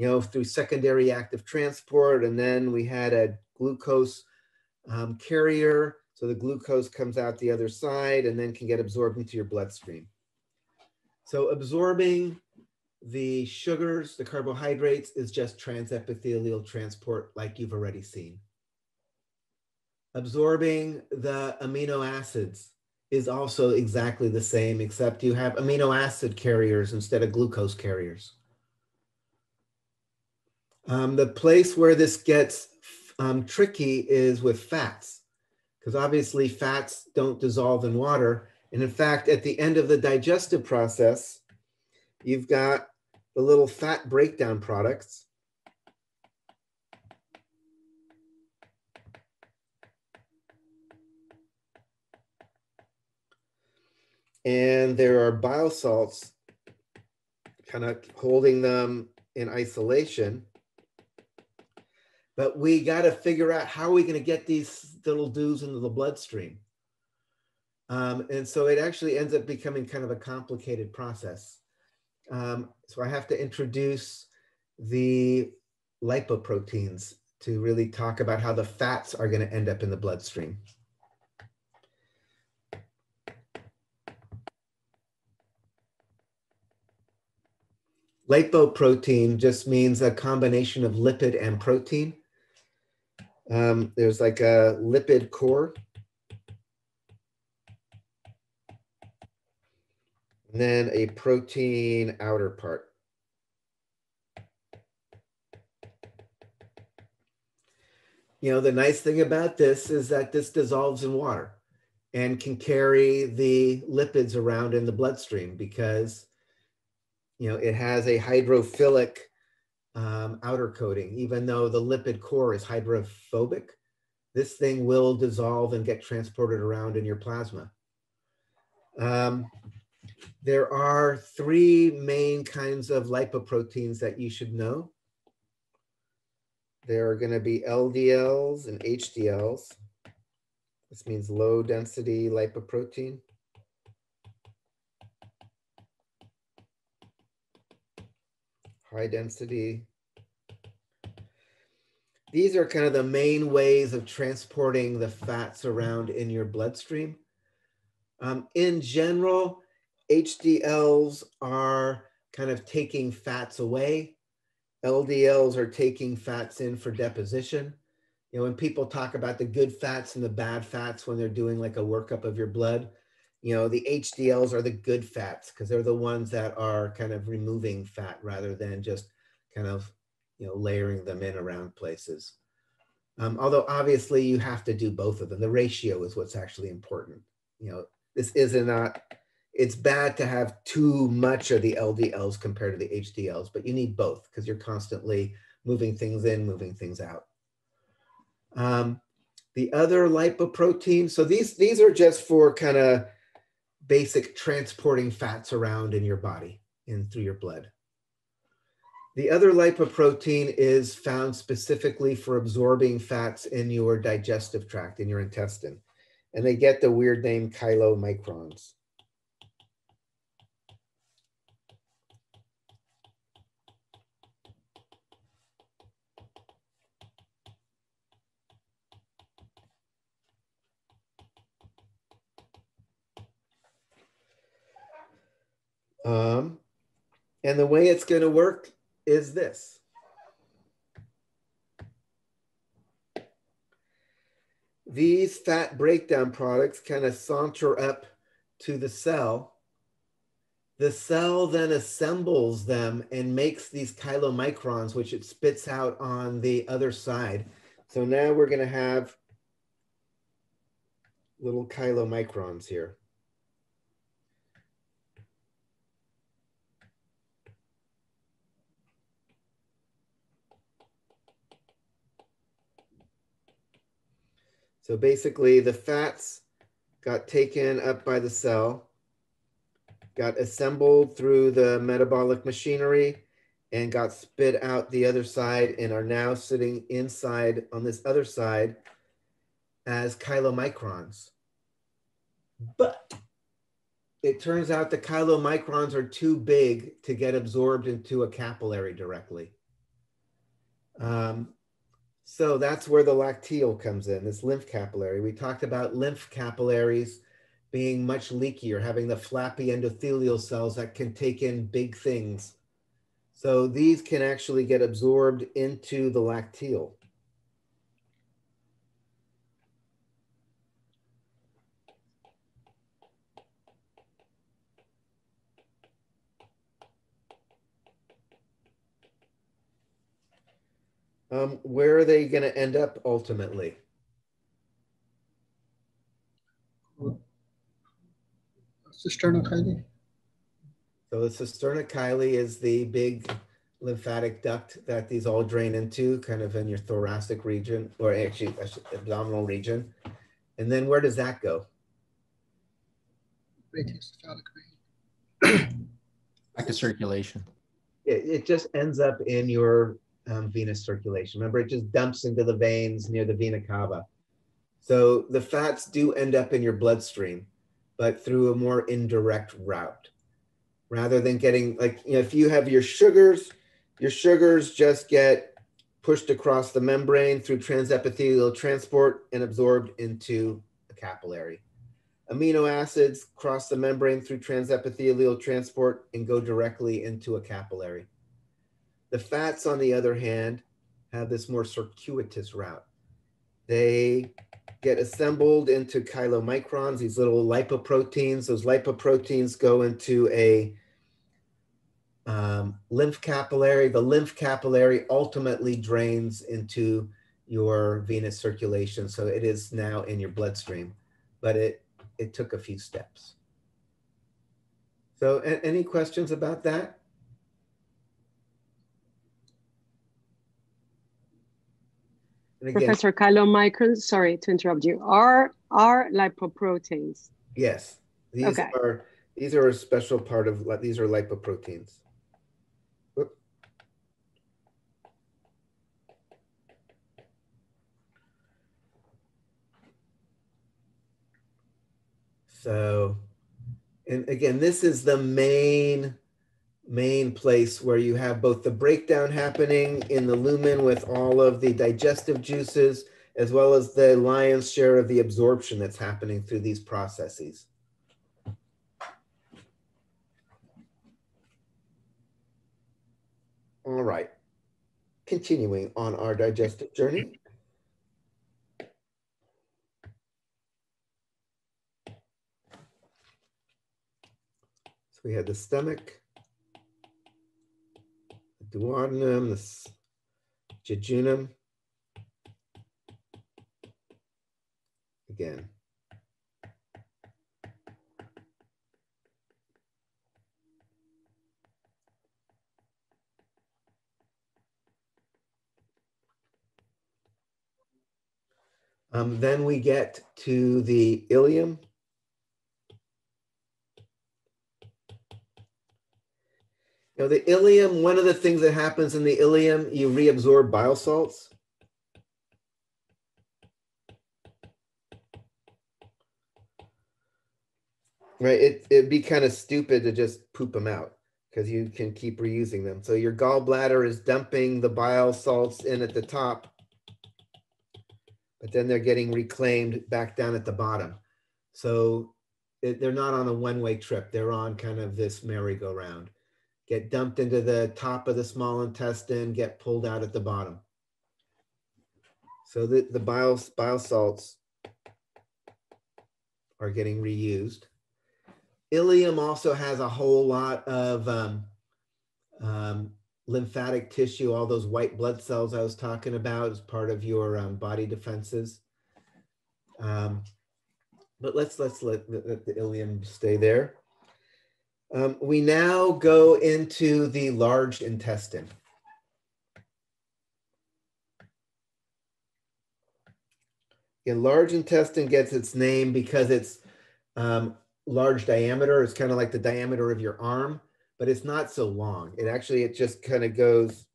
You know, through secondary active transport. And then we had a glucose um, carrier. So the glucose comes out the other side and then can get absorbed into your bloodstream. So absorbing the sugars, the carbohydrates is just transepithelial transport like you've already seen. Absorbing the amino acids is also exactly the same, except you have amino acid carriers instead of glucose carriers. Um, the place where this gets um, tricky is with fats, because obviously fats don't dissolve in water. And in fact, at the end of the digestive process, you've got the little fat breakdown products. And there are bile salts kind of holding them in isolation. But we got to figure out how are we going to get these little dudes into the bloodstream. Um, and so it actually ends up becoming kind of a complicated process. Um, so I have to introduce the lipoproteins to really talk about how the fats are going to end up in the bloodstream. Lipoprotein just means a combination of lipid and protein. Um, there's like a lipid core. And then a protein outer part. You know, the nice thing about this is that this dissolves in water and can carry the lipids around in the bloodstream because, you know, it has a hydrophilic um, outer coating, even though the lipid core is hydrophobic, this thing will dissolve and get transported around in your plasma. Um, there are three main kinds of lipoproteins that you should know. There are going to be LDLs and HDLs. This means low density lipoprotein. High density. These are kind of the main ways of transporting the fats around in your bloodstream. Um, in general, HDLs are kind of taking fats away. LDLs are taking fats in for deposition. You know, when people talk about the good fats and the bad fats when they're doing like a workup of your blood, you know, the HDLs are the good fats because they're the ones that are kind of removing fat rather than just kind of, you know, layering them in around places. Um, although obviously you have to do both of them. The ratio is what's actually important. You know, this is not, it's bad to have too much of the LDLs compared to the HDLs, but you need both because you're constantly moving things in, moving things out. Um, the other lipoproteins, so these, these are just for kind of basic transporting fats around in your body and through your blood. The other lipoprotein is found specifically for absorbing fats in your digestive tract, in your intestine. And they get the weird name chylomicrons. Um, and the way it's going to work is this. These fat breakdown products kind of saunter up to the cell. The cell then assembles them and makes these chylomicrons, which it spits out on the other side. So now we're going to have little chylomicrons here. So basically the fats got taken up by the cell, got assembled through the metabolic machinery and got spit out the other side and are now sitting inside on this other side as chylomicrons. But it turns out the chylomicrons are too big to get absorbed into a capillary directly. Um, so that's where the lacteal comes in, this lymph capillary. We talked about lymph capillaries being much leakier, having the flappy endothelial cells that can take in big things. So these can actually get absorbed into the lacteal. Um, where are they going to end up ultimately? Cisterna chyli. So the cisterna chyli is the big lymphatic duct that these all drain into, kind of in your thoracic region, or actually abdominal region. And then where does that go? Radius cephalic. Back to circulation. It, it just ends up in your um, venous circulation. Remember, it just dumps into the veins near the vena cava. So the fats do end up in your bloodstream, but through a more indirect route. Rather than getting like, you know, if you have your sugars, your sugars just get pushed across the membrane through transepithelial transport and absorbed into a capillary. Amino acids cross the membrane through transepithelial transport and go directly into a capillary. The fats, on the other hand, have this more circuitous route. They get assembled into chylomicrons, these little lipoproteins. Those lipoproteins go into a um, lymph capillary. The lymph capillary ultimately drains into your venous circulation. So it is now in your bloodstream, but it, it took a few steps. So any questions about that? Again, Professor chylomicrons, sorry to interrupt you, are are lipoproteins. yes, these Okay. are these are a special part of these are lipoproteins. Whoop. So, and again, this is the main main place where you have both the breakdown happening in the lumen with all of the digestive juices, as well as the lion's share of the absorption that's happening through these processes. All right, continuing on our digestive journey. So we had the stomach, duodenum, the jejunum. Again. Um, then we get to the ileum. Know, the ileum, one of the things that happens in the ileum, you reabsorb bile salts. Right, it, it'd be kind of stupid to just poop them out because you can keep reusing them. So your gallbladder is dumping the bile salts in at the top, but then they're getting reclaimed back down at the bottom. So it, they're not on a one-way trip. They're on kind of this merry-go-round get dumped into the top of the small intestine, get pulled out at the bottom. So the, the bile, bile salts are getting reused. Ileum also has a whole lot of um, um, lymphatic tissue, all those white blood cells I was talking about as part of your um, body defenses. Um, but let's let's let, let the ileum stay there. Um, we now go into the large intestine. Yeah, large intestine gets its name because it's um, large diameter. It's kind of like the diameter of your arm, but it's not so long. It actually, it just kind of goes,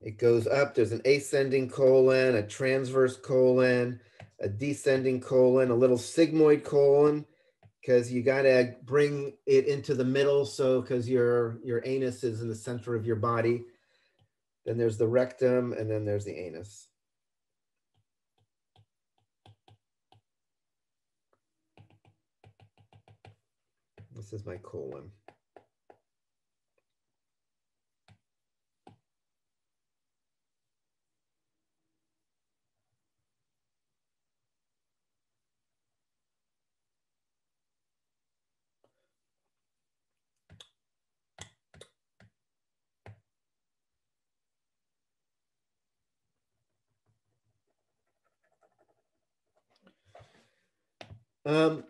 it goes up. There's an ascending colon, a transverse colon, a descending colon, a little sigmoid colon, because you got to bring it into the middle. So, because your your anus is in the center of your body, then there's the rectum, and then there's the anus. This is my colon. Um,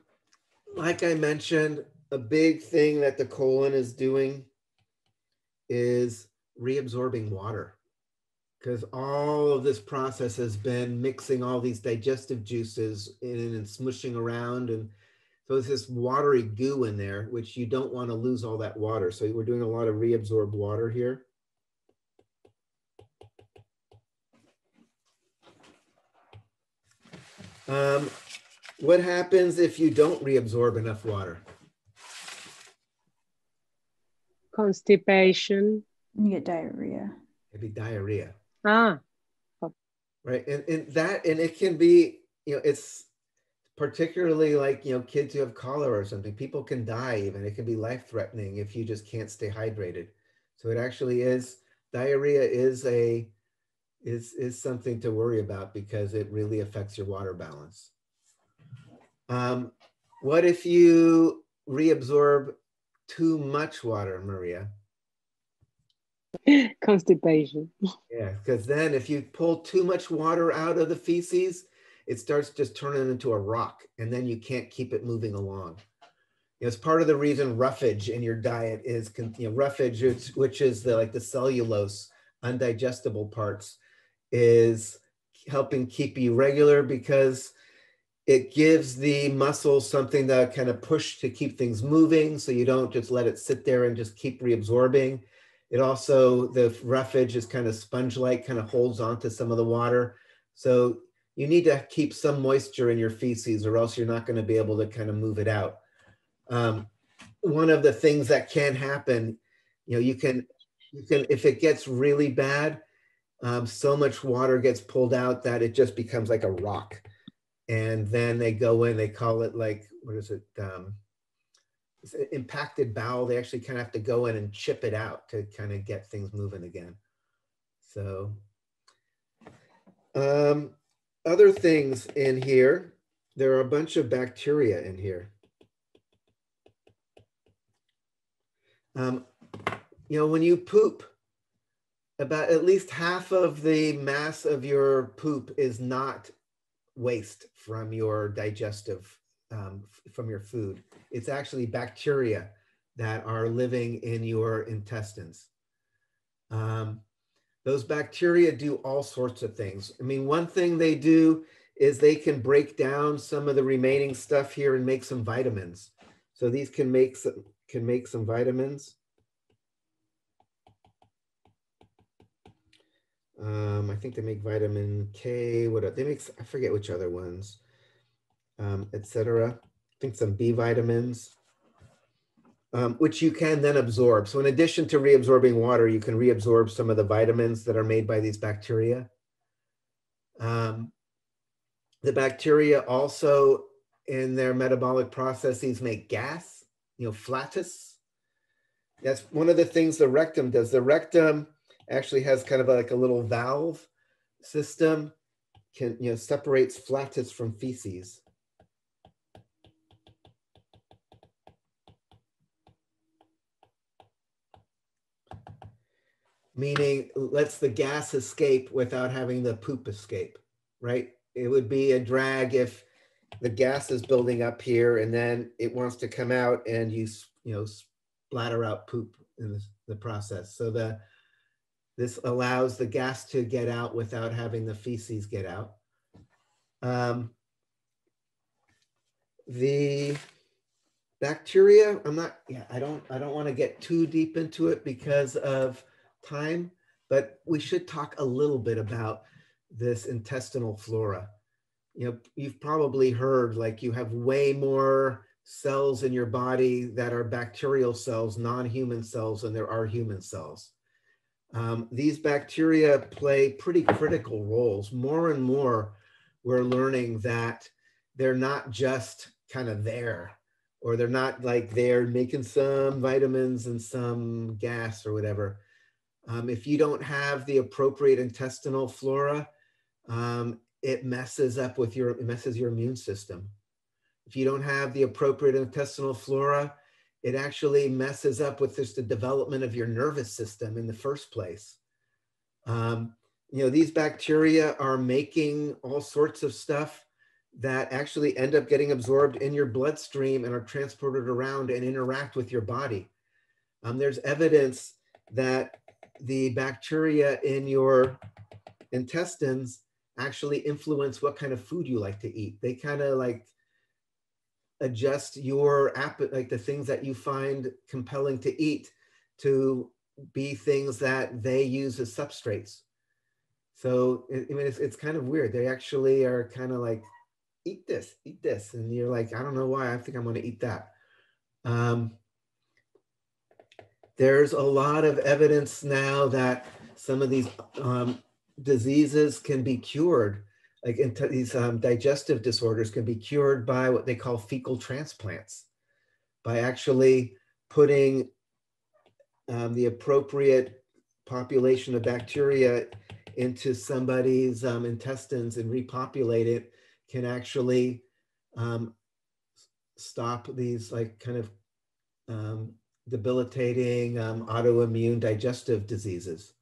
like I mentioned, a big thing that the colon is doing is reabsorbing water. Because all of this process has been mixing all these digestive juices in and smushing around and so it's this watery goo in there which you don't want to lose all that water. So we're doing a lot of reabsorbed water here. Um, what happens if you don't reabsorb enough water? Constipation. You get diarrhea. maybe diarrhea. Ah, right? And, and that and it can be you know it's particularly like you know kids who have cholera or something people can die even. It can be life threatening if you just can't stay hydrated. So it actually is diarrhea is a is is something to worry about because it really affects your water balance um, what if you reabsorb too much water maria constipation. Yeah, because then if you pull too much water out of the feces, it starts just turning into a rock, and then you can't keep it moving along. You know, it's part of the reason roughage in your diet is, you know, roughage, which, which is the like the cellulose, undigestible parts, is helping keep you regular because it gives the muscle something to kind of push to keep things moving, so you don't just let it sit there and just keep reabsorbing. It also, the roughage is kind of sponge-like, kind of holds onto some of the water. So you need to keep some moisture in your feces or else you're not going to be able to kind of move it out. Um, one of the things that can happen, you know, you can, you can, if it gets really bad, um, so much water gets pulled out that it just becomes like a rock. And then they go in, they call it like, what is it? Um, impacted bowel, they actually kind of have to go in and chip it out to kind of get things moving again. So, um, other things in here, there are a bunch of bacteria in here. Um, you know, when you poop, about at least half of the mass of your poop is not waste from your digestive um, from your food. It's actually bacteria that are living in your intestines. Um, those bacteria do all sorts of things. I mean, one thing they do is they can break down some of the remaining stuff here and make some vitamins. So these can make some can make some vitamins. Um, I think they make vitamin K. What they make? I forget which other ones um, etc. I think some B vitamins, um, which you can then absorb. So in addition to reabsorbing water, you can reabsorb some of the vitamins that are made by these bacteria. Um, the bacteria also in their metabolic processes make gas, you know, flatus. That's one of the things the rectum does. The rectum actually has kind of like a little valve system, can, you know, separates flatus from feces. meaning lets the gas escape without having the poop escape, right? It would be a drag if the gas is building up here and then it wants to come out and you, you know, splatter out poop in the, the process. So the this allows the gas to get out without having the feces get out. Um, the bacteria, I'm not, yeah, I don't, I don't want to get too deep into it because of time, but we should talk a little bit about this intestinal flora. You know, you've probably heard like you have way more cells in your body that are bacterial cells, non-human cells, than there are human cells. Um, these bacteria play pretty critical roles. More and more, we're learning that they're not just kind of there, or they're not like they're making some vitamins and some gas or whatever. Um, if you don't have the appropriate intestinal flora, um, it messes up with your, it messes your immune system. If you don't have the appropriate intestinal flora, it actually messes up with just the development of your nervous system in the first place. Um, you know, these bacteria are making all sorts of stuff that actually end up getting absorbed in your bloodstream and are transported around and interact with your body. Um, there's evidence that the bacteria in your intestines actually influence what kind of food you like to eat. They kind of like adjust your appetite, like the things that you find compelling to eat to be things that they use as substrates. So I mean, it's, it's kind of weird. They actually are kind of like, eat this, eat this. And you're like, I don't know why, I think I'm gonna eat that. Um, there's a lot of evidence now that some of these um, diseases can be cured, like these um, digestive disorders can be cured by what they call fecal transplants, by actually putting um, the appropriate population of bacteria into somebody's um, intestines and repopulate it can actually um, stop these like kind of um, debilitating um, autoimmune digestive diseases.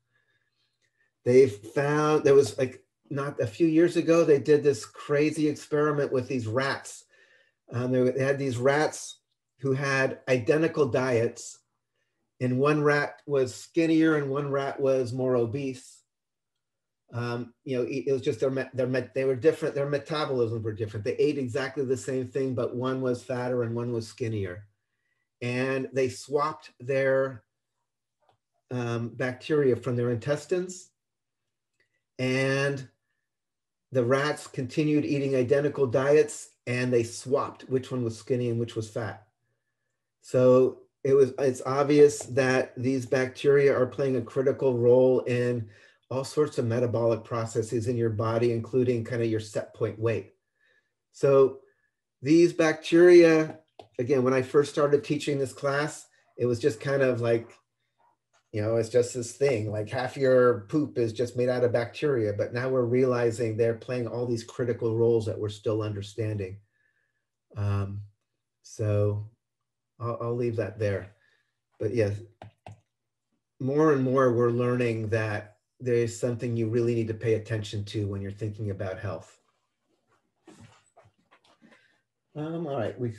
They've found there was like not a few years ago, they did this crazy experiment with these rats. Um, they, had these rats who had identical diets, and one rat was skinnier and one rat was more obese. Um, you know, it was just their, their, they were different, their metabolisms were different. They ate exactly the same thing, but one was fatter and one was skinnier and they swapped their um, bacteria from their intestines and the rats continued eating identical diets and they swapped which one was skinny and which was fat. So it was it's obvious that these bacteria are playing a critical role in all sorts of metabolic processes in your body including kind of your set point weight. So these bacteria again, when I first started teaching this class, it was just kind of like, you know, it's just this thing like half your poop is just made out of bacteria. But now we're realizing they're playing all these critical roles that we're still understanding. Um, so I'll, I'll leave that there. But yes, more and more we're learning that there's something you really need to pay attention to when you're thinking about health. Um, all right, we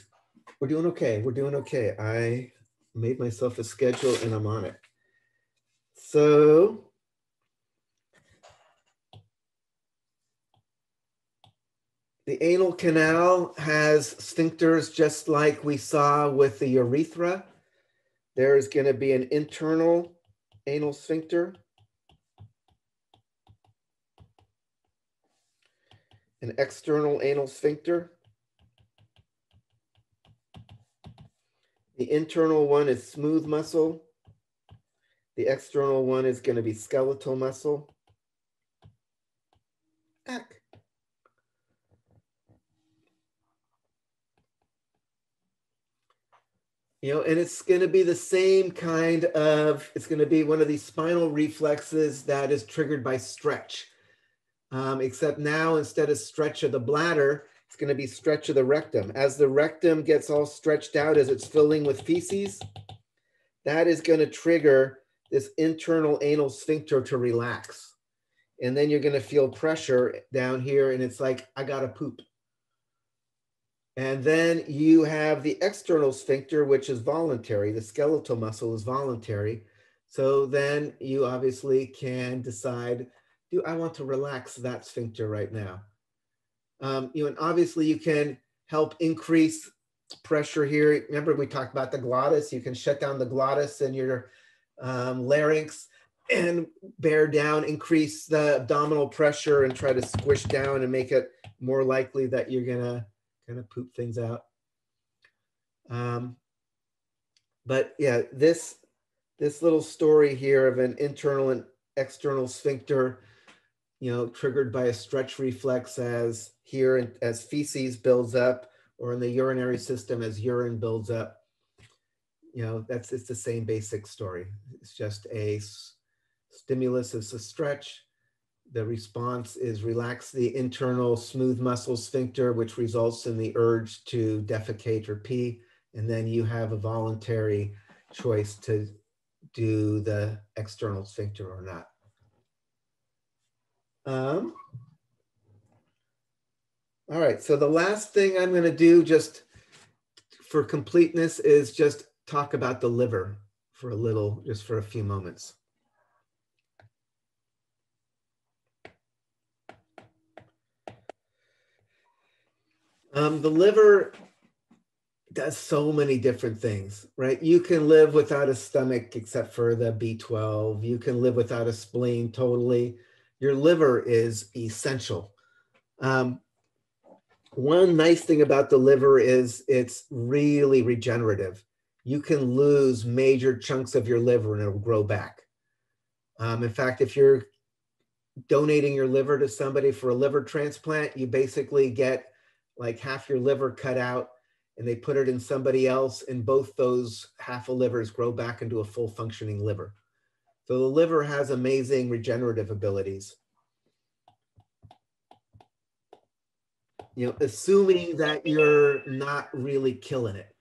we're doing okay. We're doing okay. I made myself a schedule and I'm on it. So the anal canal has sphincters just like we saw with the urethra. There is going to be an internal anal sphincter. An external anal sphincter. The internal one is smooth muscle. The external one is going to be skeletal muscle. Eck. You know, and it's going to be the same kind of, it's going to be one of these spinal reflexes that is triggered by stretch. Um, except now, instead of stretch of the bladder, it's going to be stretch of the rectum. As the rectum gets all stretched out as it's filling with feces, that is going to trigger this internal anal sphincter to relax. And then you're going to feel pressure down here, and it's like, I got to poop. And then you have the external sphincter, which is voluntary. The skeletal muscle is voluntary. So then you obviously can decide, do I want to relax that sphincter right now? Um, you know, and obviously you can help increase pressure here. Remember we talked about the glottis. You can shut down the glottis and your um, larynx and bear down, increase the abdominal pressure and try to squish down and make it more likely that you're gonna kind of poop things out. Um, but yeah, this this little story here of an internal and external sphincter, you know, triggered by a stretch reflex as here as feces builds up or in the urinary system as urine builds up. You know, that's it's the same basic story. It's just a stimulus is a stretch. The response is relax the internal smooth muscle sphincter, which results in the urge to defecate or pee. And then you have a voluntary choice to do the external sphincter or not. Um, all right, so the last thing I'm going to do just for completeness is just talk about the liver for a little, just for a few moments. Um, the liver does so many different things, right? You can live without a stomach except for the B12. You can live without a spleen totally. Your liver is essential. Um, one nice thing about the liver is it's really regenerative. You can lose major chunks of your liver and it'll grow back. Um, in fact, if you're donating your liver to somebody for a liver transplant, you basically get like half your liver cut out and they put it in somebody else and both those half a livers grow back into a full functioning liver. So the liver has amazing regenerative abilities. You know, assuming that you're not really killing it,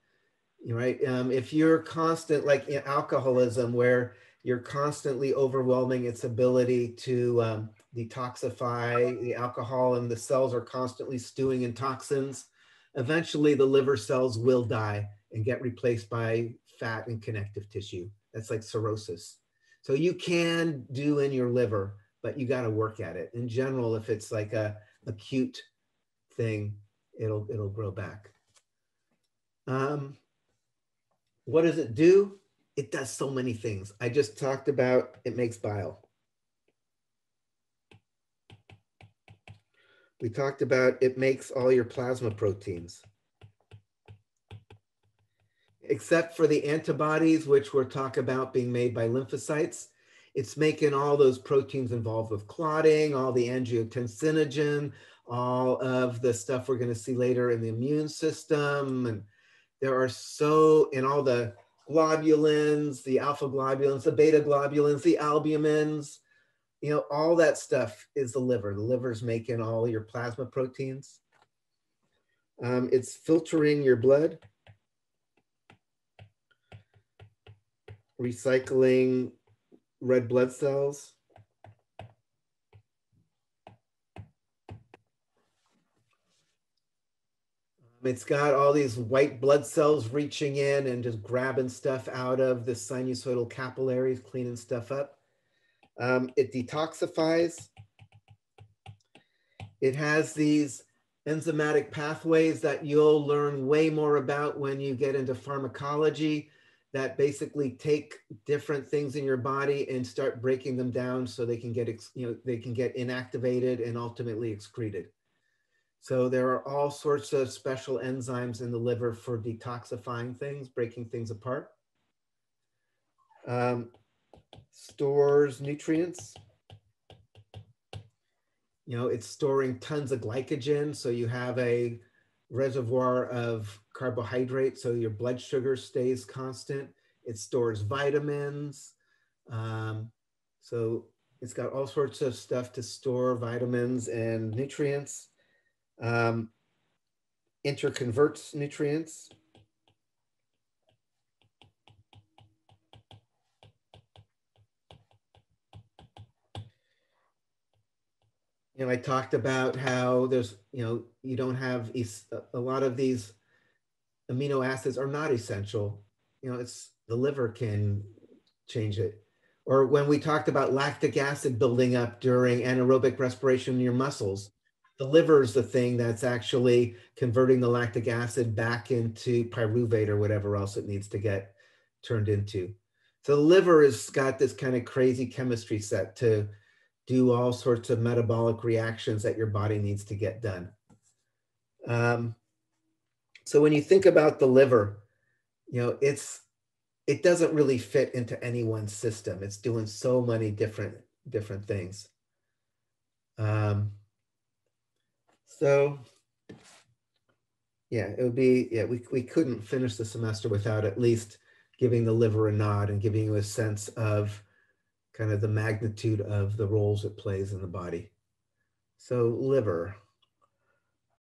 right? Um, if you're constant, like in alcoholism, where you're constantly overwhelming its ability to um, detoxify the alcohol and the cells are constantly stewing in toxins, eventually the liver cells will die and get replaced by fat and connective tissue. That's like cirrhosis. So you can do in your liver, but you got to work at it. In general, if it's like a acute thing, it'll it'll grow back. Um, what does it do? It does so many things. I just talked about it makes bile. We talked about it makes all your plasma proteins. Except for the antibodies, which we're talking about being made by lymphocytes, it's making all those proteins involved with clotting, all the angiotensinogen, all of the stuff we're going to see later in the immune system. And there are so, in all the globulins, the alpha globulins, the beta globulins, the albumins, you know, all that stuff is the liver. The liver's making all your plasma proteins. Um, it's filtering your blood, recycling red blood cells. It's got all these white blood cells reaching in and just grabbing stuff out of the sinusoidal capillaries, cleaning stuff up. Um, it detoxifies. It has these enzymatic pathways that you'll learn way more about when you get into pharmacology that basically take different things in your body and start breaking them down so they can get you know they can get inactivated and ultimately excreted. So there are all sorts of special enzymes in the liver for detoxifying things, breaking things apart. Um, stores nutrients. You know, it's storing tons of glycogen. So you have a reservoir of carbohydrate. So your blood sugar stays constant. It stores vitamins. Um, so it's got all sorts of stuff to store vitamins and nutrients. Um, interconverts nutrients. you know, I talked about how there's, you know, you don't have a lot of these amino acids are not essential. You know, it's the liver can change it. Or when we talked about lactic acid building up during anaerobic respiration in your muscles, the liver is the thing that's actually converting the lactic acid back into pyruvate or whatever else it needs to get turned into. So the liver has got this kind of crazy chemistry set to do all sorts of metabolic reactions that your body needs to get done. Um, so when you think about the liver, you know, it's it doesn't really fit into any one system. It's doing so many different different things. Um, so yeah, it would be, yeah, we, we couldn't finish the semester without at least giving the liver a nod and giving you a sense of kind of the magnitude of the roles it plays in the body. So liver,